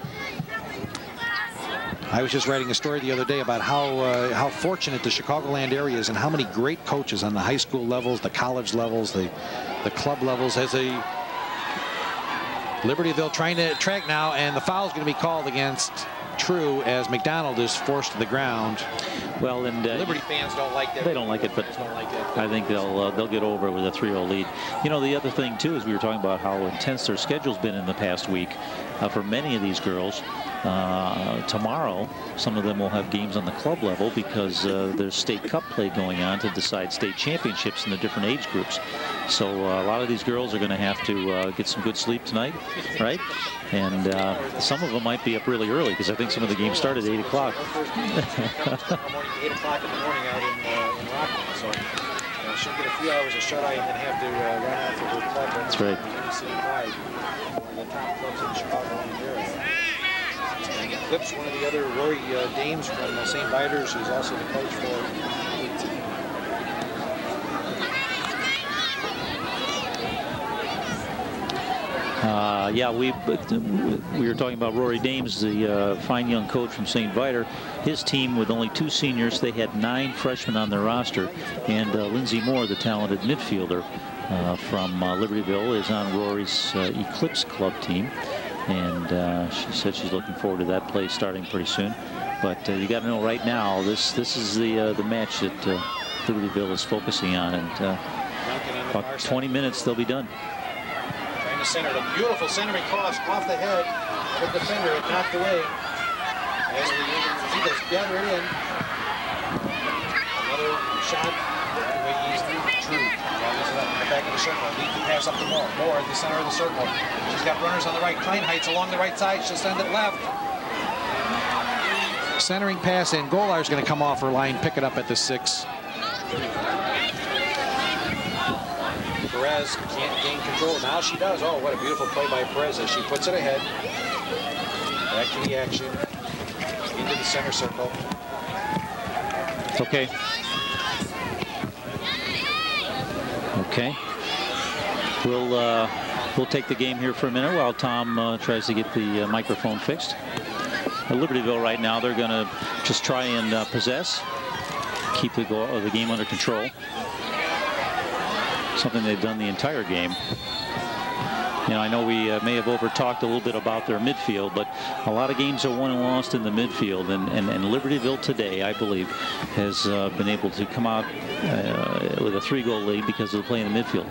S1: I was just writing a story the other day about how uh, how fortunate the Chicagoland area is and how many great coaches on the high school levels, the college levels, the the club levels. As a Libertyville trying to track now, and the foul is going to be called against True as McDonald is forced to the ground.
S3: Well, and uh,
S1: Liberty fans don't like that.
S3: They don't like it, but
S1: like.
S3: I think they'll uh, they'll get over it with a 3-0 lead. You know, the other thing too is we were talking about how intense their schedule's been in the past week uh, for many of these girls. Uh, tomorrow, some of them will have games on the club level because uh, there's state cup play going on to decide state championships in the different age groups. So uh, a lot of these girls are going to have to uh, get some good sleep tonight, right? And uh, some of them might be up really early because I think some of the games start at 8 o'clock.
S1: Tomorrow morning, 8 o'clock in the morning out in, in Rockland. So she'll get a few hours of shut-eye and then have to uh, run out to her club.
S3: That's right.
S1: One of the other Rory uh, Dames from uh, St. Vitus, who's also the coach for 18.
S3: Uh, yeah, we uh, we were talking about Rory Dames, the uh, fine young coach from St. Vitus. His team, with only two seniors, they had nine freshmen on their roster, and uh, Lindsey Moore, the talented midfielder uh, from Libertyville, is on Rory's Eclipse Club team, and uh, she said she's looking forward to that play starting pretty soon. But uh, you got to know right now, this this is the uh, the match that uh, is focusing on, and uh, about 20 minutes they'll be done.
S1: Trying to center the beautiful centering cross off the head. The defender it knocked away. As the Eagles gather in. Another shot. Way easy. True. Follows it up in the back of circle. Lead the pass up to Moore. Moore at the center of the circle. She's got runners on the right. Kleinheinz along the right side. She'll send it left. Centering pass and Golar's going to come off her line, pick it up at the six. Perez can't gain control. Now she does. Oh, what a beautiful play by Perez as she puts it ahead. Back to the action. Into the center circle.
S3: It's okay. Okay. We'll uh, we'll take the game here for a minute while Tom uh, tries to get the uh, microphone fixed. At Libertyville right now, they're going to just try and uh, possess, keep the, go uh, the game under control. Something they've done the entire game. You know, I know we uh, may have over-talked a little bit about their midfield, but a lot of games are won and lost in the midfield, and, and, and Libertyville today, I believe, has uh, been able to come out uh, with a three-goal lead because of the play in the midfield.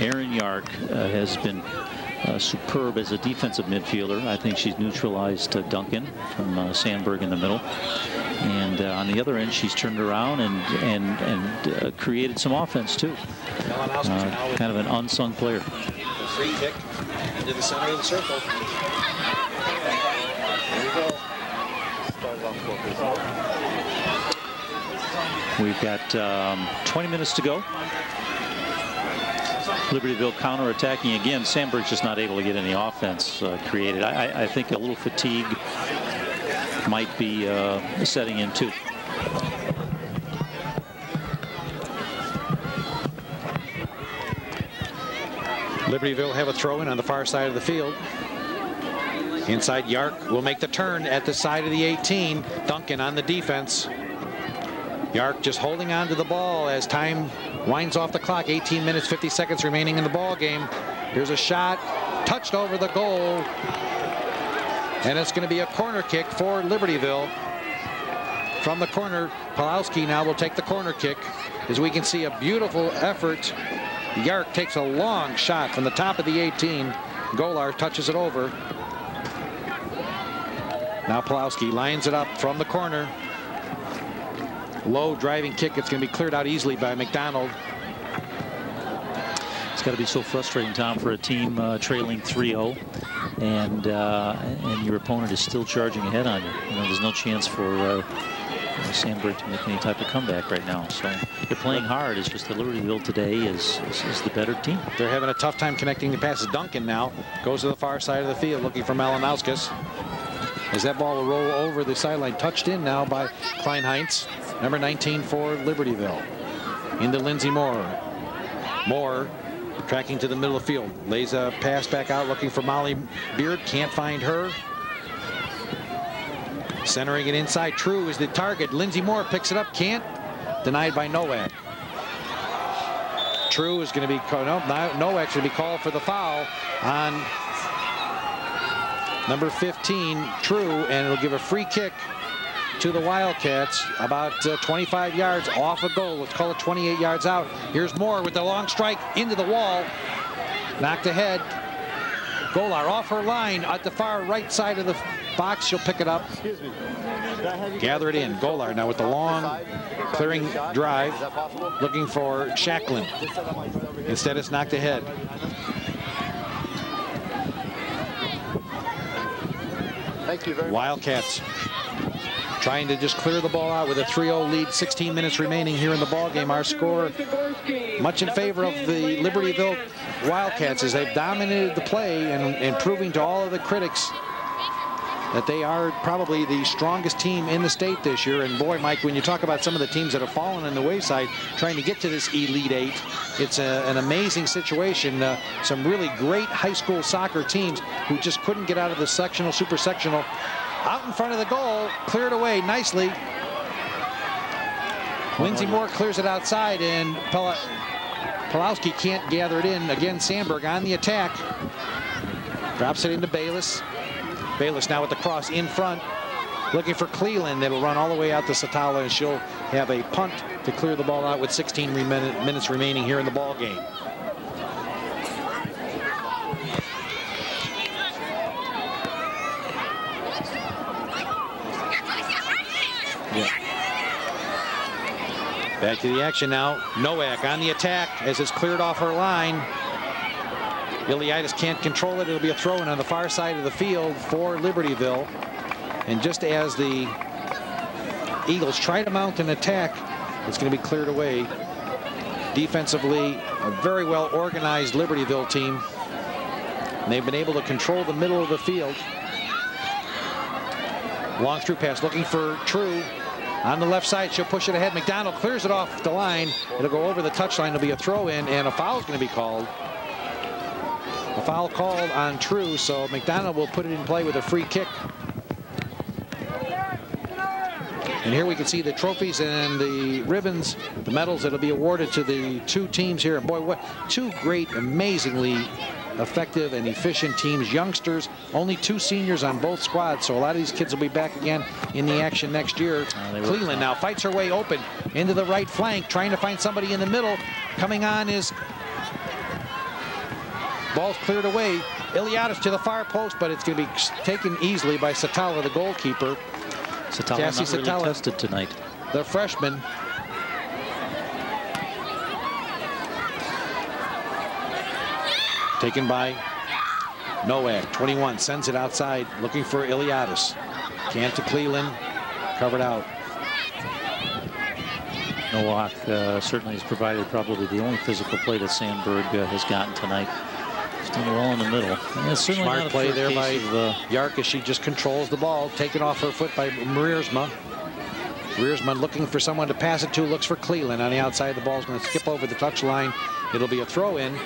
S3: Aaron Yark uh, has been uh, superb as a defensive midfielder. I think she's neutralized uh, Duncan from uh, Sandburg in the middle. And uh, on the other end, she's turned around and and and uh, created some offense too. Kind of an unsung player.
S1: Free kick into the center of the circle.
S3: We've got um, 20 minutes to go. Libertyville counter-attacking again. Sandburg's just not able to get any offense uh, created. I, I- I think a little fatigue might be uh, setting in too.
S1: Libertyville have a throw in on the far side of the field. Inside Yark will make the turn at the side of the 18. Duncan on the defense. Yark just holding on to the ball as time winds off the clock. 18 minutes, 50 seconds remaining in the ball game. Here's a shot, touched over the goal. And it's going to be a corner kick for Libertyville. From the corner, Pulowski now will take the corner kick. As we can see, a beautiful effort. Yark takes a long shot from the top of the 18. Golar touches it over. Now Pulowski lines it up from the corner. Low driving kick. It's going to be cleared out easily by McDonald.
S3: It's got to be so frustrating, Tom, for a team uh, trailing 3-0, and uh, and your opponent is still charging ahead on you. You know, there's no chance for uh, Sandburg to make any type of comeback right now. So they're playing hard. It's just that Libertyville today is, is, is the better team.
S1: They're having a tough time connecting the passes. Duncan now goes to the far side of the field looking for Malinauskas. As that ball will roll over the sideline, touched in now by Kleinheinz, number 19 for Libertyville. Into Lindsey Moore. Moore tracking to the middle of the field. Lays a pass back out looking for Molly Beard. Can't find her. Centering it inside. True is the target. Lindsey Moore picks it up. Can't. Denied by Nowak. True is going to be no, Nowak's to be called for the foul on number 15, True, and it'll give a free kick to the Wildcats about uh, 25 yards off a goal. Let's call it 28 yards out. Here's Moore with the long strike into the wall. Knocked ahead. Golar off her line at the far right side of the box. She'll pick it up. Gather it in. Golar now with the long clearing drive. Looking for Shanklin. Instead it's knocked ahead. Thank you very Wildcats trying to just clear the ball out with a 3-0 lead 16 minutes remaining here in the ball game our score much in favor of the Libertyville Wildcats as they've dominated the play and, and proving to all of the critics that they are probably the strongest team in the state this year. And boy, Mike, when you talk about some of the teams that have fallen in the wayside trying to get to this Elite Eight, it's a, an amazing situation. Uh, some really great high school soccer teams who just couldn't get out of the sectional, super sectional. Out in front of the goal, cleared away nicely. Lindsey Moore clears it outside, and Pela Pulowski can't gather it in. Again, Sandburg on the attack. Drops it into Bayless. Bayless now with the cross in front. Looking for Cleland. That'll run all the way out to Satella, and she'll have a punt to clear the ball out with 16 minutes remaining here in the ball game. Back to the action now. Nowak on the attack as it's cleared off her line. Iliadis can't control it. It'll be a throw-in on the far side of the field for Libertyville. And just as the Eagles try to mount an attack, it's going to be cleared away. Defensively, a very well organized Libertyville team. And they've been able to control the middle of the field. Long through pass looking for True. On the left side, she'll push it ahead. McDonald clears it off the line. It'll go over the touchline. It'll be a throw in, and a foul is going to be called. A foul called on True, so McDonald will put it in play with a free kick. And here we can see the trophies and the ribbons, the medals that'll be awarded to the two teams here. And boy, what two great, amazingly effective and efficient teams. Youngsters, only two seniors on both squads, so a lot of these kids will be back again in the action next year. Uh, oh, Cleland now fights her way open into the right flank, trying to find somebody in the middle. Coming on is Ball's cleared away. Iliadis to the far post, but it's going to be taken easily by Satella, the goalkeeper.
S3: Satella Cassie not really Satella, tested tonight.
S1: The freshman. Taken by Nowak, 21, sends it outside, looking for Iliadis. Can't to Cleland, covered out.
S3: Nowak uh, certainly has provided probably the only physical play that Sandburg uh, has gotten tonight. Still well in the middle.
S1: Smart play there by of, uh, Yark as she just controls the ball. Taken off her foot by Mariersma. Mariersma looking for someone to pass it to. Looks for Cleland on the outside. The ball's going to skip over the touch line. It'll be a throw in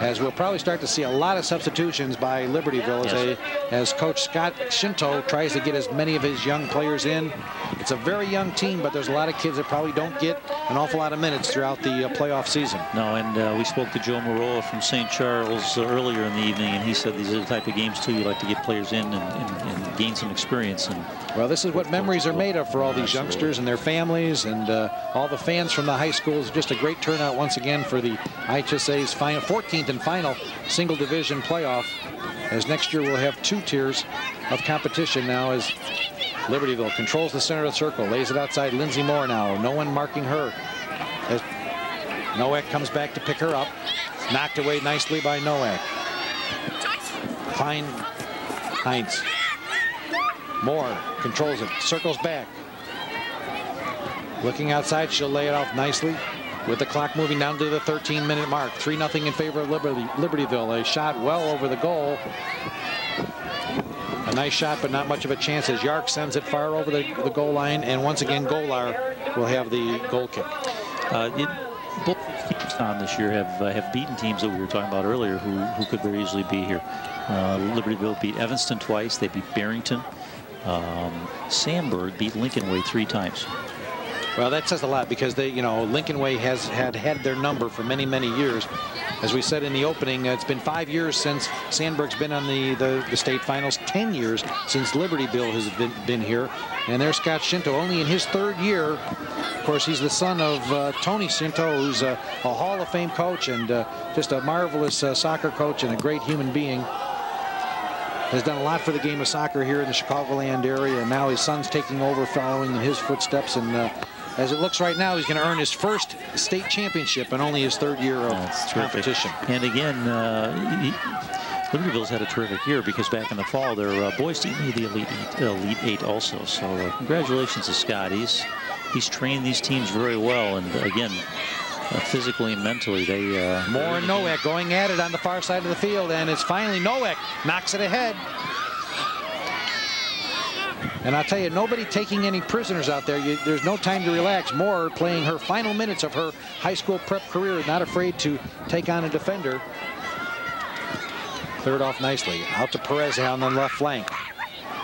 S1: as we'll probably start to see a lot of substitutions by Libertyville yes. as, a, as Coach Scott Shinto tries to get as many of his young players in It's a very young team, but there's a lot of kids that probably don't get an awful lot of minutes throughout the uh, playoff season.
S3: No, and uh, we spoke to Joe Maroa from St. Charles uh, earlier in the evening, and he said these are the type of games, too, you like to get players in and, and, and gain some experience. And
S1: Well, this is what memories are made of for all these youngsters and their families and uh, all the fans from the high schools. Just a great turnout once again for the IHSA's final, 14th and final single division playoff. As next year we'll have two tiers of competition now as Libertyville controls the center of the circle, lays it outside Lindsey Moore now. No one marking her. As Nowak comes back to pick her up. Knocked away nicely by Nowak. Kleinheinz. Moore controls it, circles back. Looking outside, she'll lay it off nicely with the clock moving down to the 13 minute mark. 3 0 in favor of Liberty, Libertyville. A shot well over the goal. A nice shot, but not much of a chance as Yark sends it far over the, the goal line. And once again, Golar will have the goal kick.
S3: Uh, it, both teams, Tom, this year have uh, have beaten teams that we were talking about earlier who, who could very easily be here. Uh, Libertyville beat Evanston twice. They beat Barrington. Um, Sandburg beat Lincoln Way three times.
S1: Well, that says a lot because they, you know, Lincoln Way has had had their number for many, many years. As we said in the opening, uh, it's been five years since Sandburg's been on the, the, the state finals, 10 years since Libertyville has been, been here. And there's Scott Shinto, only in his third year. Of course, he's the son of uh, Tony Shinto, who's a, a, Hall of Fame coach and uh, just a marvelous uh, soccer coach and a great human being has done a lot for the game of soccer here in the Chicagoland area, and now his son's taking over, following in his footsteps. And uh, as it looks right now, he's going to earn his first state championship in only his third year of
S3: That's
S1: competition.
S3: Terrific. And again, uh, Libertyville's had a terrific year because back in the fall, their uh, boys team made the Elite Eight, Elite Eight also. So uh, congratulations to Scott. He's he's trained these teams very well, and again. Uh, physically and mentally, they uh,
S1: more Nowak going at it on the far side of the field, and it's finally Nowak knocks it ahead. And I'll tell you, nobody taking any prisoners out there. You, there's no time to relax. Moore playing her final minutes of her high school prep career, not afraid to take on a defender. Cleared off nicely. Out to Perez on the left flank.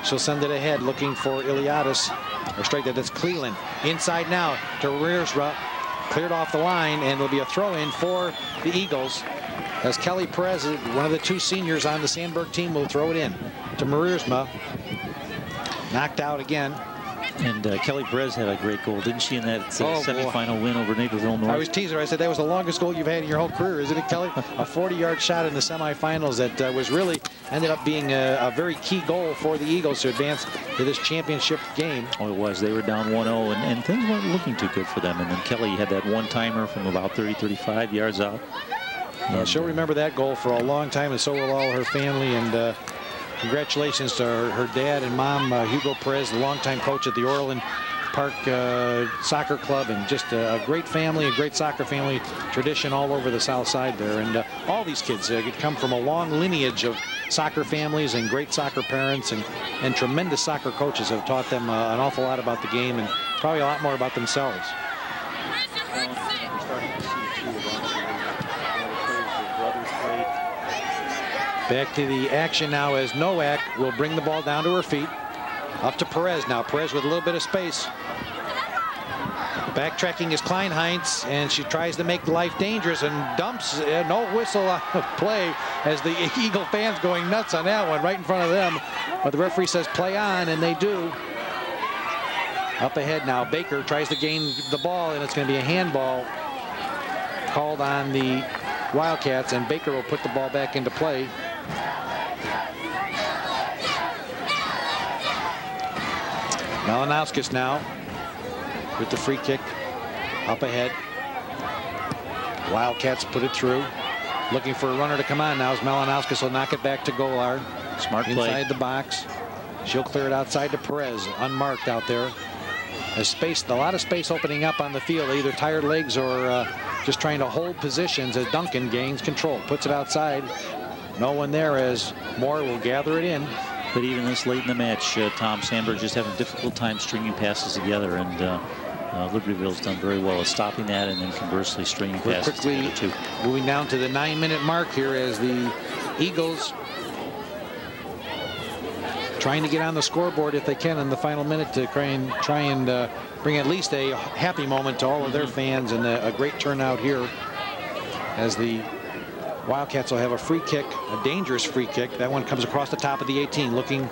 S1: She'll send it ahead, looking for Iliadis. Or straight that it's Cleland. Inside now to Rearsra. Cleared off the line, and it'll be a throw-in for the Eagles. As Kelly Perez, one of the two seniors on the Sandburg team, will throw it in to Mariersma. Knocked out again.
S3: And uh, Kelly Perez had a great goal, didn't she, in that uh, oh, semifinal boy. win over Naperville North?
S1: I was teasing her. I said that was the longest goal you've had in your whole career, isn't it, Kelly? a 40-yard shot in the semifinals that uh, was really ended up being a, a, very key goal for the Eagles to advance to this championship game.
S3: Oh, it was. They were down 1-0, and, and, things weren't looking too good for them. And then Kelly had that one-timer from about 30, 35 yards out.
S1: And, she'll remember that goal for a long time, and so will all her family. And uh, Congratulations to her, her dad and mom, uh, Hugo Perez, the longtime coach at the Orland Park uh, Soccer Club, and just a, a, great family, a great soccer family tradition all over the South Side there. And uh, all these kids uh, come from a long lineage of soccer families and great soccer parents and, and tremendous soccer coaches have taught them uh, an awful lot about the game and probably a lot more about themselves. Back to the action now as Nowak will bring the ball down to her feet. Up to Perez now. Perez with a little bit of space. Backtracking is Kleinheinz, and she tries to make life dangerous and dumps uh, no whistle on the play as the Eagle fans going nuts on that one right in front of them. But the referee says play on, and they do. Up ahead now, Baker tries to gain the ball, and it's going to be a handball called on the Wildcats, and Baker will put the ball back into play. Malinauskas now with the free kick up ahead. Wildcats put it through. Looking for a runner to come on now as Malinauskas will knock it back to Golar.
S3: Smart
S1: Inside
S3: play.
S1: the box. She'll clear it outside to Perez, unmarked out there. There's space, a lot of space opening up on the field, either tired legs or uh, just trying to hold positions as Duncan gains control. Puts it outside. No one there as Moore will gather it in.
S3: But even this late in the match, uh, Tom Sandburg just having a difficult time stringing passes together. And uh, uh, Libertyville's done very well at stopping that and then conversely stringing
S1: We're
S3: passes
S1: quickly
S3: too.
S1: moving down to the nine minute mark here as the Eagles trying to get on the scoreboard if they can in the final minute to try and try and uh, bring at least a happy moment to all of their fans and a, a great turnout here as the Wildcats will have a free kick, a dangerous free kick. That one comes across the top of the 18, looking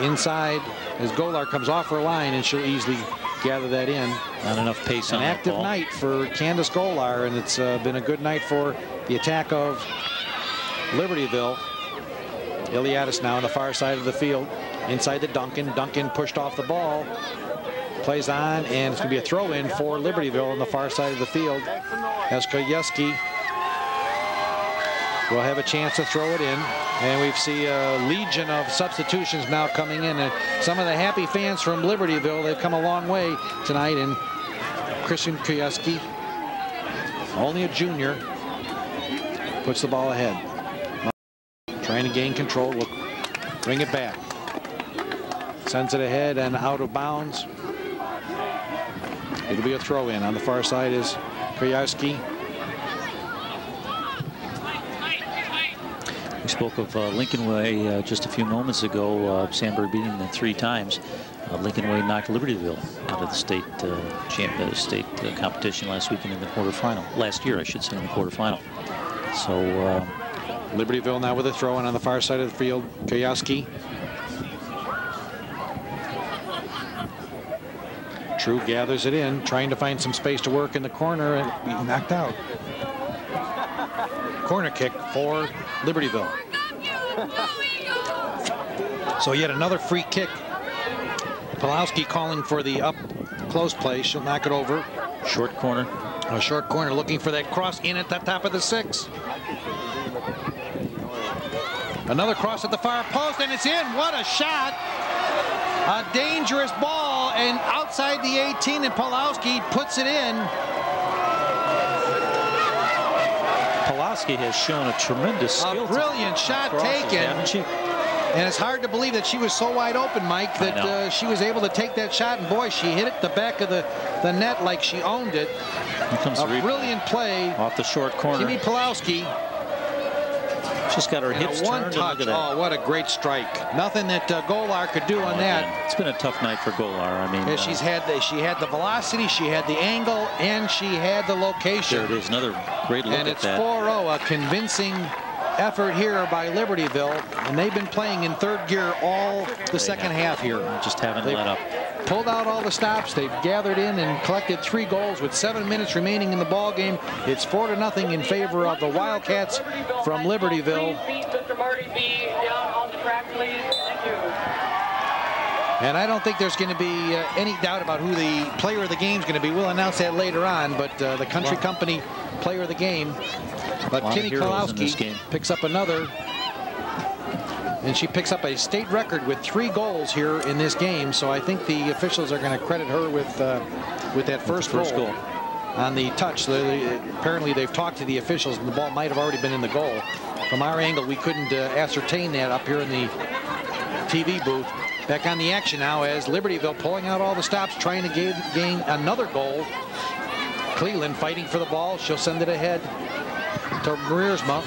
S1: inside as Golar comes off her line, and she'll easily gather that in.
S2: Not enough pace
S1: An
S2: on that
S1: active night for Candace Golar, and it's uh, been a good night for the attack of Libertyville. Iliadis now on the far side of the field, inside the Duncan. Duncan pushed off the ball, plays on, and it's going to be a throw-in for Libertyville on the far side of the field. As Koyeski will have a chance to throw it in. And we see a legion of substitutions now coming in. And some of the happy fans from Libertyville, they've come a long way tonight. And Christian Koyeski, only a junior, puts the ball ahead. Trying to gain control, will bring it back. Sends it ahead and out of bounds. It'll be a throw in. On the far side is Koyeski.
S3: We spoke of uh, Lincoln Way uh, just a few moments ago. Uh, Sandburg beating them three times. Uh, Lincoln Way knocked Libertyville out of the state uh, champ state competition last weekend in the quarterfinal. Last year, I should say, in the quarterfinal. So
S1: Libertyville now with a throw in on the far side of the field. Koyaski. True gathers it in, trying to find some space to work in the corner and be knocked out. Corner kick for Libertyville. So yet another free kick. Pulowski calling for the up close play. She'll knock it over.
S3: short corner.
S1: A short corner looking for that cross in at the top of the six. Another cross at the far post, and it's in. What a shot. A dangerous ball, and outside the 18, and Pulowski puts it in.
S3: Has shown a tremendous skill.
S1: A brilliant shot
S3: crosses,
S1: taken. And it's hard to believe that she was so wide open, Mike, that uh, she was able to take that shot. And boy, she hit it the back of the, the net like she owned it.
S3: Here comes
S1: A brilliant play.
S3: Off the short corner.
S1: Jimmy Pulowski.
S3: She's got her
S1: And
S3: hips
S1: one
S3: turned.
S1: touch.
S3: That.
S1: Oh, what a great strike. Nothing that uh, Golar could do on
S3: Oh,
S1: that.
S3: again, It's been a tough night for Golar. I mean,
S1: Yeah,
S3: uh,
S1: she's had the, she had the velocity, she had the angle, and she had the location.
S3: there it is. Another great look
S1: and
S3: at
S1: it's 4-0, a convincing effort here by Libertyville, and they've been playing in third gear all the second half here.
S3: Just haven't
S1: They've
S3: let up.
S1: Pulled out all the stops. They've gathered in and collected three goals with seven minutes remaining in the ball game. It's four to nothing in favor of the Wildcats from Libertyville.
S8: Please, Mr. Marty B. down on the track, please. Thank you.
S1: And I don't think there's going to be uh, any doubt about who the player of the game is going to be. We'll announce that later on, but uh, the Country Company player of the game. But
S3: A lot of
S1: Kenny Kalowski
S3: game.
S1: picks up another. And she picks up a state record with three goals here in this game. So I think the officials are going to credit her with uh, with that first,
S3: first
S1: goal,
S3: goal.
S1: on the touch. They- apparently they've talked to the officials and the ball might have already been in the goal. From our angle, we couldn't uh, ascertain that up here in the TV booth. Back on the action now as Libertyville pulling out all the stops, trying to gain, gain another goal. Cleland fighting for the ball. She'll send it ahead to Mariersma.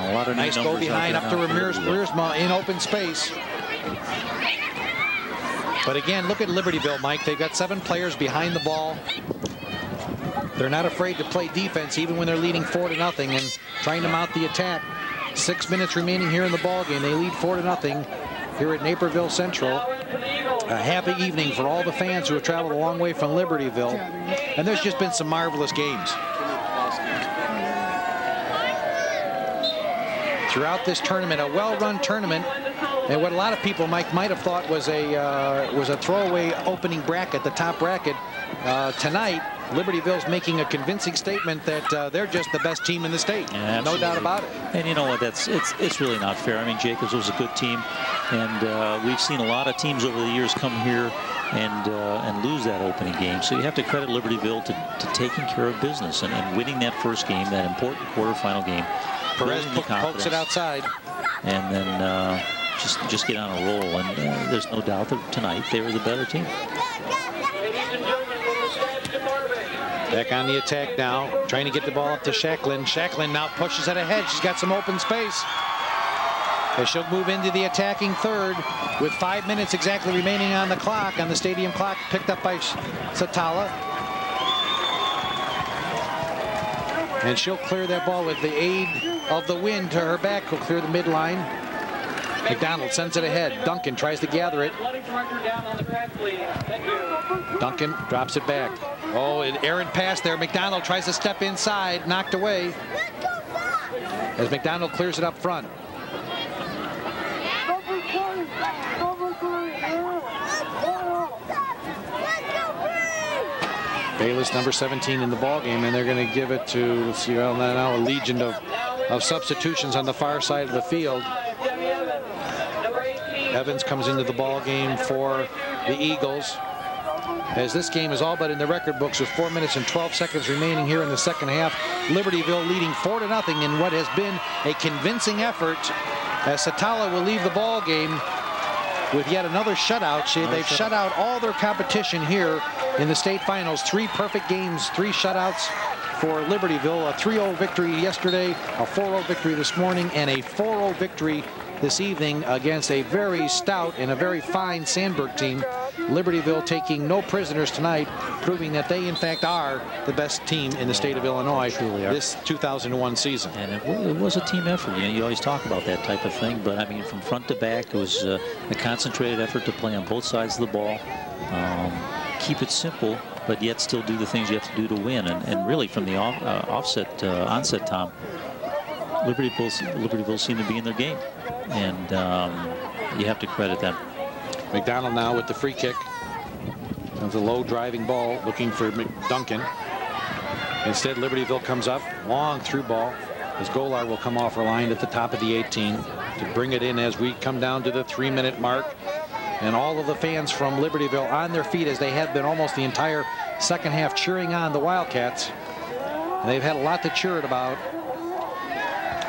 S3: A lot of
S1: Nice go behind up to Ramirez,
S3: Libertyville.
S1: In open space. But again, look at Libertyville, Mike. They've got seven players behind the ball. They're not afraid to play defense even when they're leading four to nothing and trying to mount the attack. Six minutes remaining here in the ball game. They lead four to nothing here at Naperville Central. A happy evening for all the fans who have traveled a long way from Libertyville. And there's just been some marvelous games. Throughout this tournament, a well-run tournament, and what a lot of people might might have thought was a uh, was a throwaway opening bracket, the top bracket. Uh, tonight, Libertyville's making a convincing statement that uh, they're just the best team in the state.
S3: Yeah,
S1: no doubt about it.
S3: And you know what? That's it's it's really not fair. I mean, Jacobs was a good team, and uh, we've seen a lot of teams over the years come here and uh, and lose that opening game. So you have to credit Libertyville to, to taking care of business and, and winning that first game, that important quarterfinal game.
S1: Perez
S3: building the
S1: po- pokes it outside.
S3: and then uh, just just get on a roll. And uh, there's no doubt that tonight they were the better team.
S8: Ladies and gentlemen, from the Stade de Marvin.
S1: Back on the attack now, trying to get the ball up to Shanklin. Shanklin now pushes it ahead. She's got some open space. As she'll move into the attacking third with five minutes exactly remaining on the clock, on the stadium clock, picked up by Satella. And she'll clear that ball with the aid of the wind to her back. Will clear the midline. McDonald sends it ahead. Duncan tries to gather it. Duncan drops it back. Oh, an errant pass there. McDonald tries to step inside, knocked away. As McDonald clears it up front. Bayless, number 17 in the ball game, and they're going to give it to, let's see, well, now a legion of, of substitutions on the far side of the field. Evans comes into the ball game for the Eagles. As this game is all but in the record books with 4 minutes and 12 seconds remaining here in the second half. Libertyville leading 4 to nothing in what has been a convincing effort as Satella will leave the ball game with yet another shutout. She, they've shut out all their competition here in the state finals. Three perfect games, three shutouts for Libertyville. A 3-0 victory yesterday, a 4-0 victory this morning, and a 4-0 victory this evening against a very stout and a very fine Sandburg team. Libertyville taking no prisoners tonight, proving that they, in fact, are the best team in the state of Illinois this 2001 season.
S3: And it, it, was a team effort. You know, you always talk about that type of thing, but I mean, from front to back, it was uh, a concentrated effort to play on both sides of the ball. Um, keep it simple, but yet still do the things you have to do to win. And, and really, from the off, uh, offset, uh, onset, Tom, Libertyville, Libertyville seemed to be in their game. And um, you have to credit them.
S1: McDonald now with the free kick. Of a low driving ball looking for Duncan. Instead, Libertyville comes up. Long through ball. As Golar will come off her line at the top of the 18 to bring it in as we come down to the three minute mark. And all of the fans from Libertyville on their feet as they have been almost the entire second half cheering on the Wildcats. And they've had a lot to cheer it about.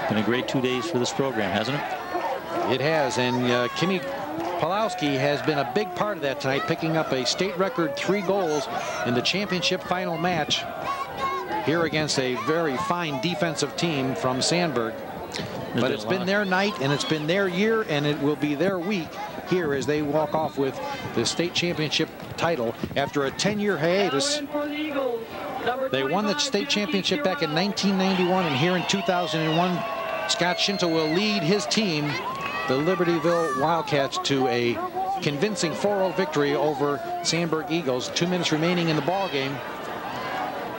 S3: Been a great two days for this program, hasn't it?
S1: It has. And uh, Kimmy Pulowski has been a big part of that tonight, picking up a state record three goals in the championship final match here against a very fine defensive team from Sandburg. There's but been it's been their night and it's been their year and it will be their week here as they walk off with the state championship title after a 10-year hiatus. They won the state championship back in 1991 and here in 2001 Scott Shinto will lead his team the Libertyville Wildcats to a convincing 4-0 victory over Sandburg Eagles. Two minutes remaining in the ball game.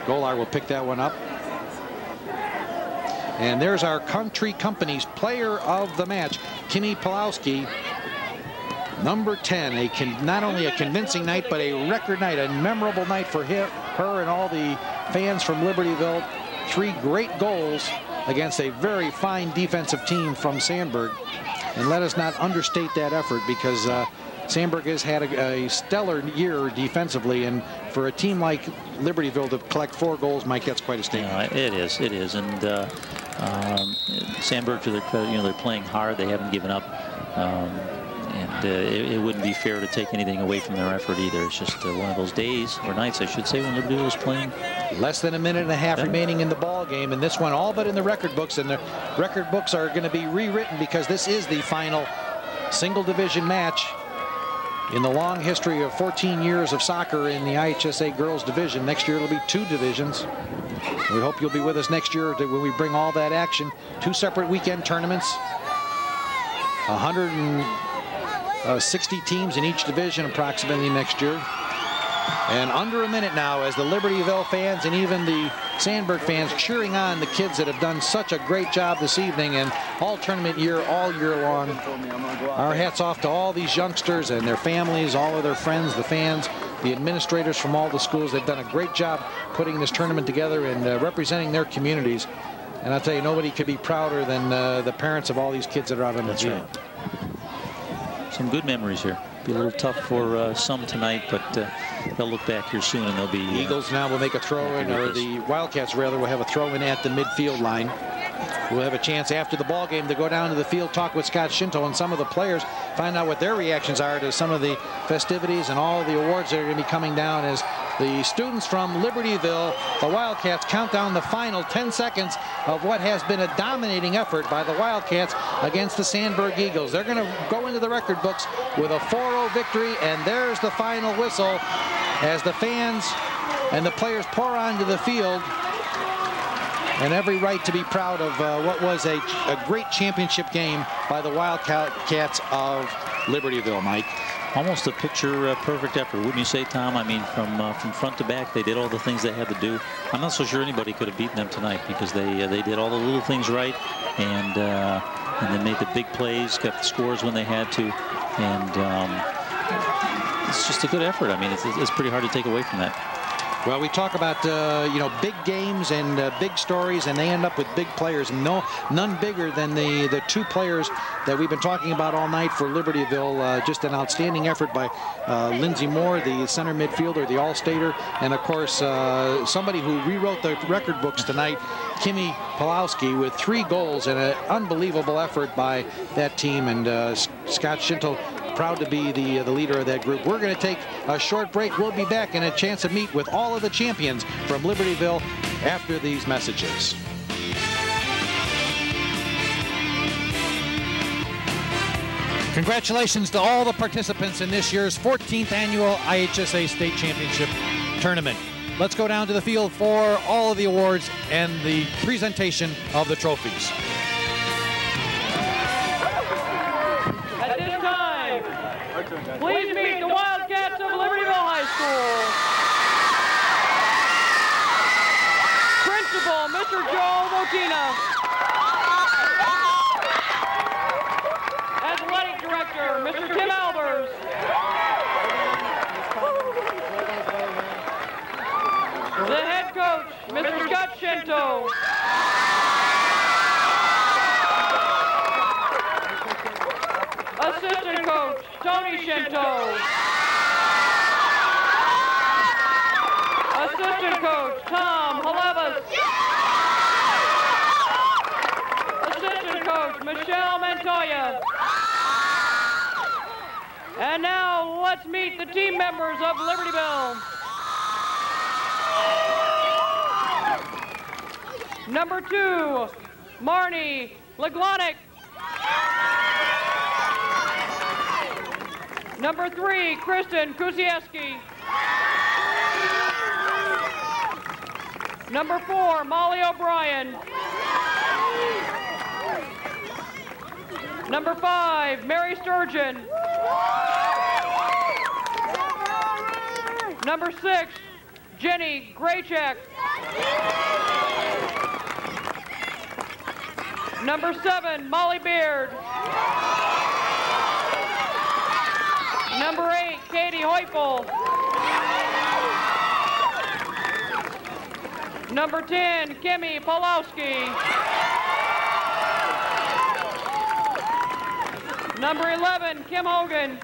S1: Golar will pick that one up. And there's our country company's player of the match, Kimmy Pulowski. Number 10, a not only a convincing night, but a record night, a memorable night for him, her and all the fans from Libertyville. Three great goals against a very fine defensive team from Sandburg. And let us not understate that effort because uh, Sandburg has had a, a, stellar year defensively, and for a team like Libertyville to collect four goals, Mike, that's quite a statement.
S3: Yeah, it is, it is, and uh, um, Sandburg, to their credit, you know, they're playing hard. They haven't given up. Um, and uh, it, it, wouldn't be fair to take anything away from their effort either. It's just uh, one of those days, or nights, I should say, when Libertyville was playing.
S1: Less than a minute and a half remaining in the ball game, and this one all but in the record books, and the record books are going to be rewritten because this is the final single division match in the long history of 14 years of soccer in the IHSA girls division. Next year it'll be two divisions. We hope you'll be with us next year when we bring all that action. Two separate weekend tournaments. 100 and uh, 60 teams in each division approximately next year. And under a minute now as the Libertyville fans and even the Sandburg fans cheering on the kids that have done such a great job this evening and all tournament year, all year long. Our hats off to all these youngsters and their families, all of their friends, the fans, the administrators from all the schools. They've done a great job putting this tournament together and uh, representing their communities. And I'll tell you, nobody could be prouder than uh, the parents of all these kids that are out on the field.
S3: Right some good memories here. Be a little tough for uh, some tonight, but uh, they'll look back here soon and they'll be.
S1: Uh, Eagles now will make a throw in, or the Wildcats rather will have a throw in at the midfield line. We'll have a chance after the ball game to go down to the field, talk with Scott Shinto and some of the players, find out what their reactions are to some of the festivities and all the awards that are going to be coming down as the students from Libertyville, the Wildcats, count down the final 10 seconds of what has been a dominating effort by the Wildcats against the Sandburg Eagles. They're going to go into the record books with a 4-0 victory, and there's the final whistle as the fans and the players pour onto the field and every right to be proud of uh, what was a, a great championship game by the Wildcats of Libertyville, Mike.
S3: Almost a picture uh, perfect effort, wouldn't you say, Tom? I mean, from uh, from front to back, they did all the things they had to do. I'm not so sure anybody could have beaten them tonight because they uh, they did all the little things right and uh, and then made the big plays, got the scores when they had to, and um, it's just a good effort. I mean, it's, it's pretty hard to take away from that.
S1: Well, we talk about uh, you know big games and uh, big stories, and they end up with big players. No, none bigger than the the two players that we've been talking about all night for Libertyville. Uh, just an outstanding effort by uh, Lindsey Moore, the center midfielder, the All-Stater, and of course uh, somebody who rewrote the record books tonight, Kimmy Pulowski, with three goals and an unbelievable effort by that team. And uh, Scott Shinto proud to be the, uh, the leader of that group. We're going to take a short break. We'll be back and a chance to meet with all of the champions from Libertyville after these messages.
S9: Congratulations to all the participants in this year's 14th annual IHSA State Championship Tournament. Let's go down to the field for all of the awards and the presentation of the trophies.
S10: Please meet the Wildcats of Libertyville High School. Principal, Mr. Joe Motina. Athletic Director, Mr. Tim Albers. The head coach, Mr. Scott Shinto. Assistant coach, Tony Shinto. Assistant coach, Tom Halevis. Assistant coach, Michelle Montoya. And now let's meet the team members of Libertyville. Number two, Marnie Leglonic. Number three, Kristen Kusieski. Number four, Molly O'Brien. Number five, Mary Sturgeon. Number six, Jenny Graycheck. Number seven, Molly Beard. Number eight, Katie Heupel. Number 10, Kimmy Pulowski. Number 11, Kim Hogan.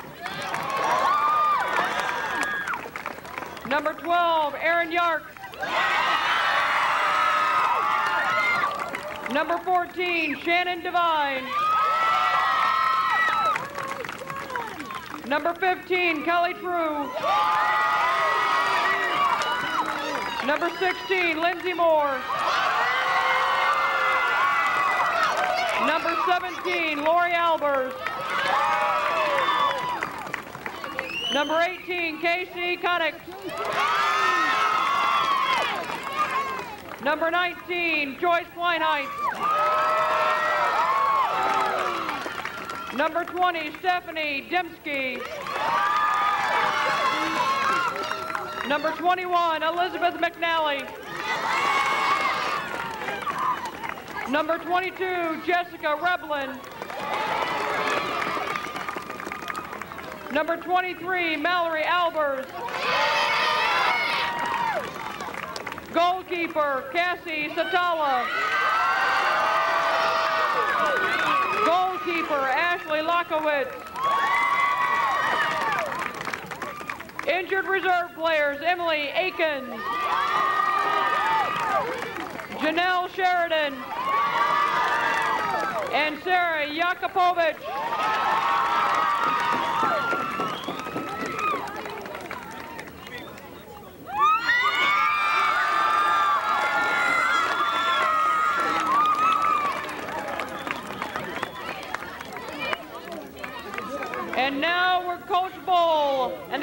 S10: Number 12, Erin Yark. Number 14, Shannon Devine. Number 15, Kelly True. Number 16, Lindsey Moore. Number 17, Lori Albers. Number 18, Casey Connick. Number 19, Joyce Kleinheinz. Number 20, Stephanie Dembski. Number 21, Elizabeth McNally. Number 22, Jessica Reblin. Number 23, Mallory Albers. Goalkeeper, Cassie Satella. Goalkeeper, Ashley Lockowitz. Injured reserve players, Emily Aikens. Janelle Sheridan. And Sarah Yakupovich. And now we're Coach Bull and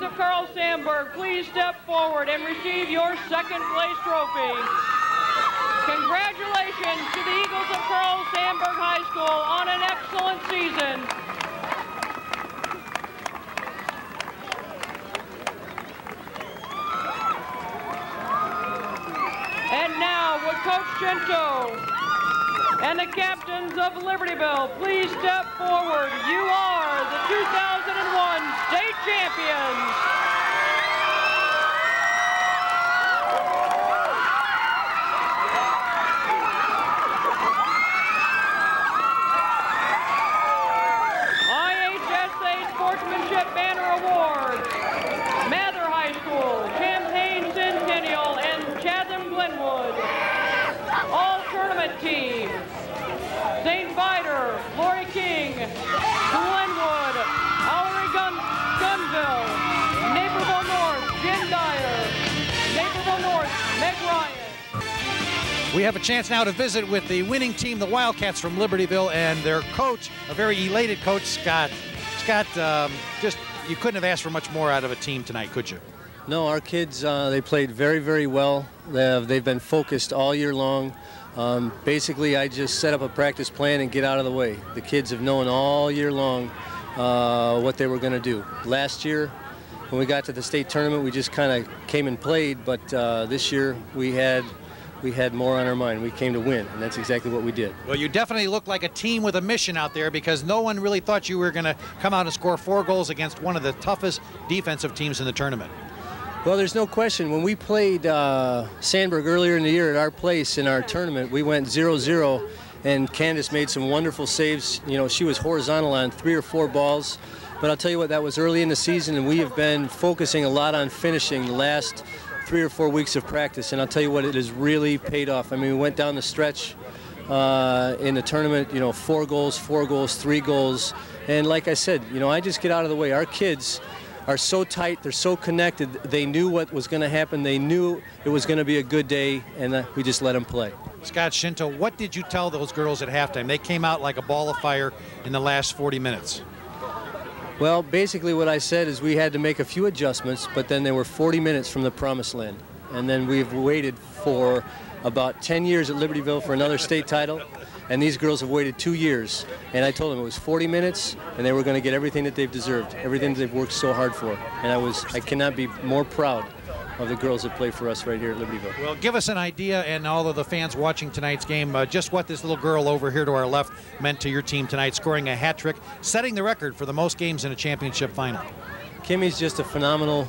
S10: the of Carl Sandburg. Please step forward and receive your second place trophy. Congratulations to the Eagles of Carl Sandburg High School on an excellent season. And now with Coach Shinto and the captains of Libertyville, please step forward. You are the 2001 state champions.
S9: We have a chance now to visit with the winning team, the Wildcats from Libertyville, and their coach, a very elated coach, Scott. Scott, um, just you couldn't have asked for much more out of a team tonight, could you?
S11: No, our kids, uh, they played very, very well. They have, they've been focused all year long. Um, basically, I just set up a practice plan and get out of the way. The kids have known all year long uh, what they were going to do. Last year, when we got to the state tournament, we just kind of came and played, but uh, this year we had we had more on our mind. We came to win, and that's exactly what we did.
S9: Well, you definitely look like a team with a mission out there because no one really thought you were going to come out and score four goals against one of the toughest defensive teams in the tournament.
S11: Well, there's no question. When we played uh, Sandburg earlier in the year at our place in our tournament, we went 0-0, and Candace made some wonderful saves. You know, she was horizontal on three or four balls. But I'll tell you what, that was early in the season, and we have been focusing a lot on finishing the last three or four weeks of practice, and I'll tell you what, it has really paid off. I mean, we went down the stretch uh, in the tournament, you know, four goals, four goals, three goals, and like I said, you know, I just get out of the way. Our kids are so tight, they're so connected. They knew what was going to happen. They knew it was going to be a good day, and uh, we just let them play.
S9: Scott Shinto, what did you tell those girls at halftime? They came out like a ball of fire in the last 40 minutes.
S11: Well, basically what I said is we had to make a few adjustments, but then they were 40 minutes from the promised land. And then we've waited for about 10 years at Libertyville for another state title. And these girls have waited two years. And I told them it was 40 minutes, and they were going to get everything that they've deserved, everything that they've worked so hard for. And I was, I cannot be more proud of the girls that play for us right here at Libertyville.
S9: Well, give us an idea, and all of the fans watching tonight's game, uh, just what this little girl over here to our left meant to your team tonight, scoring a hat trick, setting the record for the most games in a championship final.
S11: Kimmy's just a phenomenal,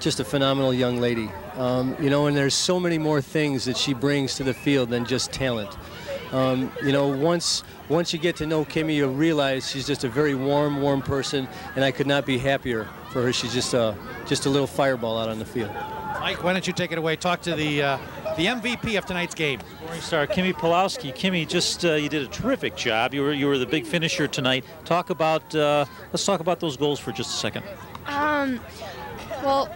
S11: just a phenomenal young lady. Um, you know, and there's so many more things that she brings to the field than just talent. Um, you know, once once you get to know Kimmy, you'll realize she's just a very warm, warm person, and I could not be happier for her. She's just a just a little fireball out on the field.
S9: Mike, why don't you take it away? Talk to the uh, the MVP of tonight's game.
S3: Scoring star Kimmy Pulowski. Kimmy, just uh, you did a terrific job. You were you were the big finisher tonight. Talk about uh, let's talk about those goals for just a second.
S12: Um, well,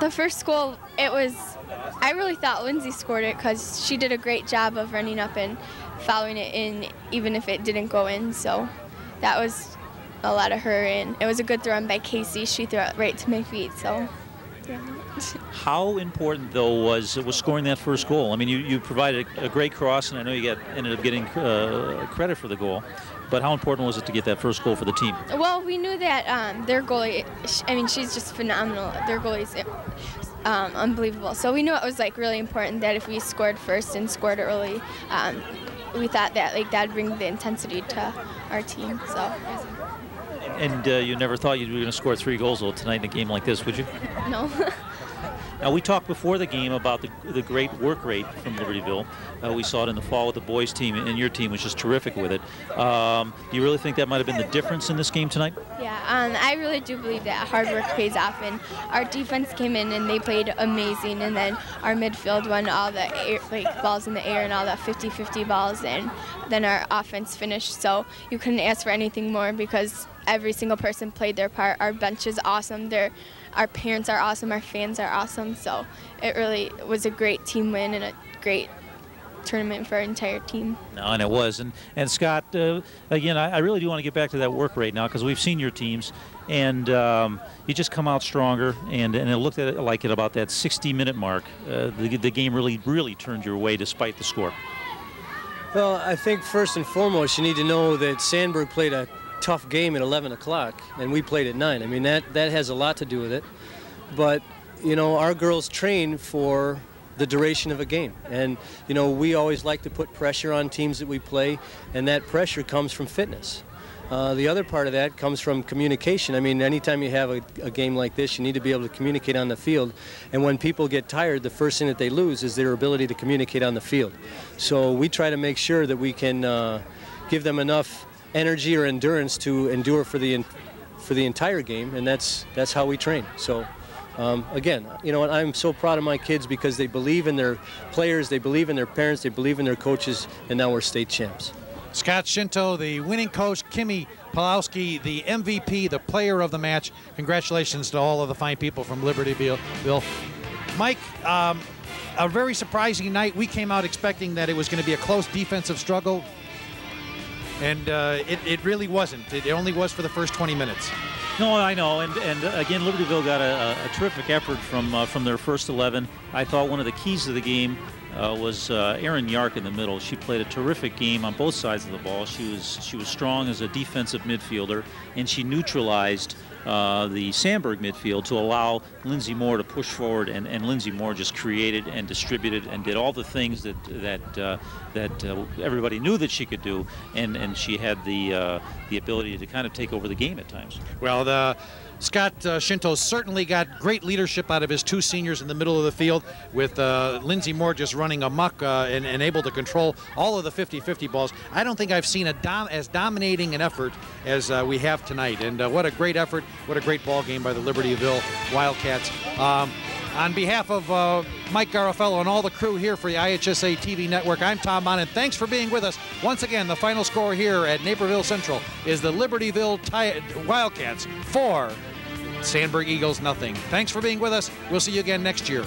S12: the first goal, it was, I really thought Lindsey scored it because she did a great job of running up and following it in, even if it didn't go in. So that was a lot of her, and it was a good throw in by Casey. She threw it right to my feet. So. Yeah.
S3: How important though was was scoring that first goal? I mean, you, you provided a, a great cross, and I know you got ended up getting uh, credit for the goal. But how important was it to get that first goal for the team?
S12: Well, we knew that um, their goalie. I mean, she's just phenomenal. Their goalie's um, unbelievable. So we knew it was like really important that if we scored first and scored early, um, we thought that like that'd bring the intensity to our team. So.
S3: And uh, you never thought you were going to score three goals though tonight in a game like this, would you?
S12: No.
S3: Now, we talked before the game about the, the great work rate from Libertyville. Uh, we saw it in the fall with the boys' team, and your team was just terrific with it. Um, do you really think that might have been the difference in this game tonight?
S12: Yeah, um, I really do believe that hard work pays off, and our defense came in and they played amazing, and then our midfield won all the air, like balls in the air and all the 50-50 balls, and then our offense finished. So you couldn't ask for anything more because every single person played their part. Our bench is awesome. They're our parents are awesome, our fans are awesome. So it really was a great team win and a great tournament for our entire team.
S3: No, and it was. And and Scott, uh, again, I, I, really do want to get back to that work rate now because we've seen your teams, and um, you just come out stronger. And and it looked at it like at about that 60-minute mark, uh, the the game really really turned your way despite the score.
S11: Well, I think first and foremost, you need to know that Sandburg played a tough game at 11 o'clock, and we played at 9. I mean, that, that has a lot to do with it. But, you know, our girls train for the duration of a game. And, you know, we always like to put pressure on teams that we play, and that pressure comes from fitness. Uh, the other part of that comes from communication. I mean, anytime you have a, a, game like this, you need to be able to communicate on the field. And when people get tired, the first thing that they lose is their ability to communicate on the field. So we try to make sure that we can uh, give them enough energy or endurance to endure for the for the entire game, and that's that's how we train. So. Um, again, you know, I'm so proud of my kids because they believe in their players, they believe in their parents, they believe in their coaches, and now we're state champs.
S1: Scott Shinto, the winning coach, Kimmy Pulowski, the MVP, the player of the match. Congratulations to all of the fine people from Libertyville. Bill. Mike, um, a very surprising night. We came out expecting that it was going to be a close defensive struggle, and uh, it, it really wasn't. It only was for the first 20 minutes.
S3: No, I know, and and uh, again, Libertyville got a, a terrific effort from uh, from their first 11. I thought one of the keys of the game uh, was uh, Erin Yark in the middle. She played a terrific game on both sides of the ball. She was she was strong as a defensive midfielder, and she neutralized uh, the Sandburg midfield to allow Lindsey Moore to push forward, and, and Lindsey Moore just created and distributed and did all the things that that uh, that uh, everybody knew that she could do, and and she had the uh, the ability to kind of take over the game at times.
S1: Well, the Scott uh, Shinto certainly got great leadership out of his two seniors in the middle of the field, with uh, Lindsey Moore just running amok uh, and, and, able to control all of the 50-50 balls. I don't think I've seen a dom as dominating an effort as uh, we have tonight. And uh, what a great effort! What a great ball game by the Libertyville Wildcats. Um, on behalf of uh, Mike Garofalo and all the crew here for the IHSA TV network, I'm Tom Mon, and thanks for being with us. Once again, the final score here at Naperville Central is the Libertyville Wildcats 4, Sandburg Eagles nothing. Thanks for being with us. We'll see you again next year.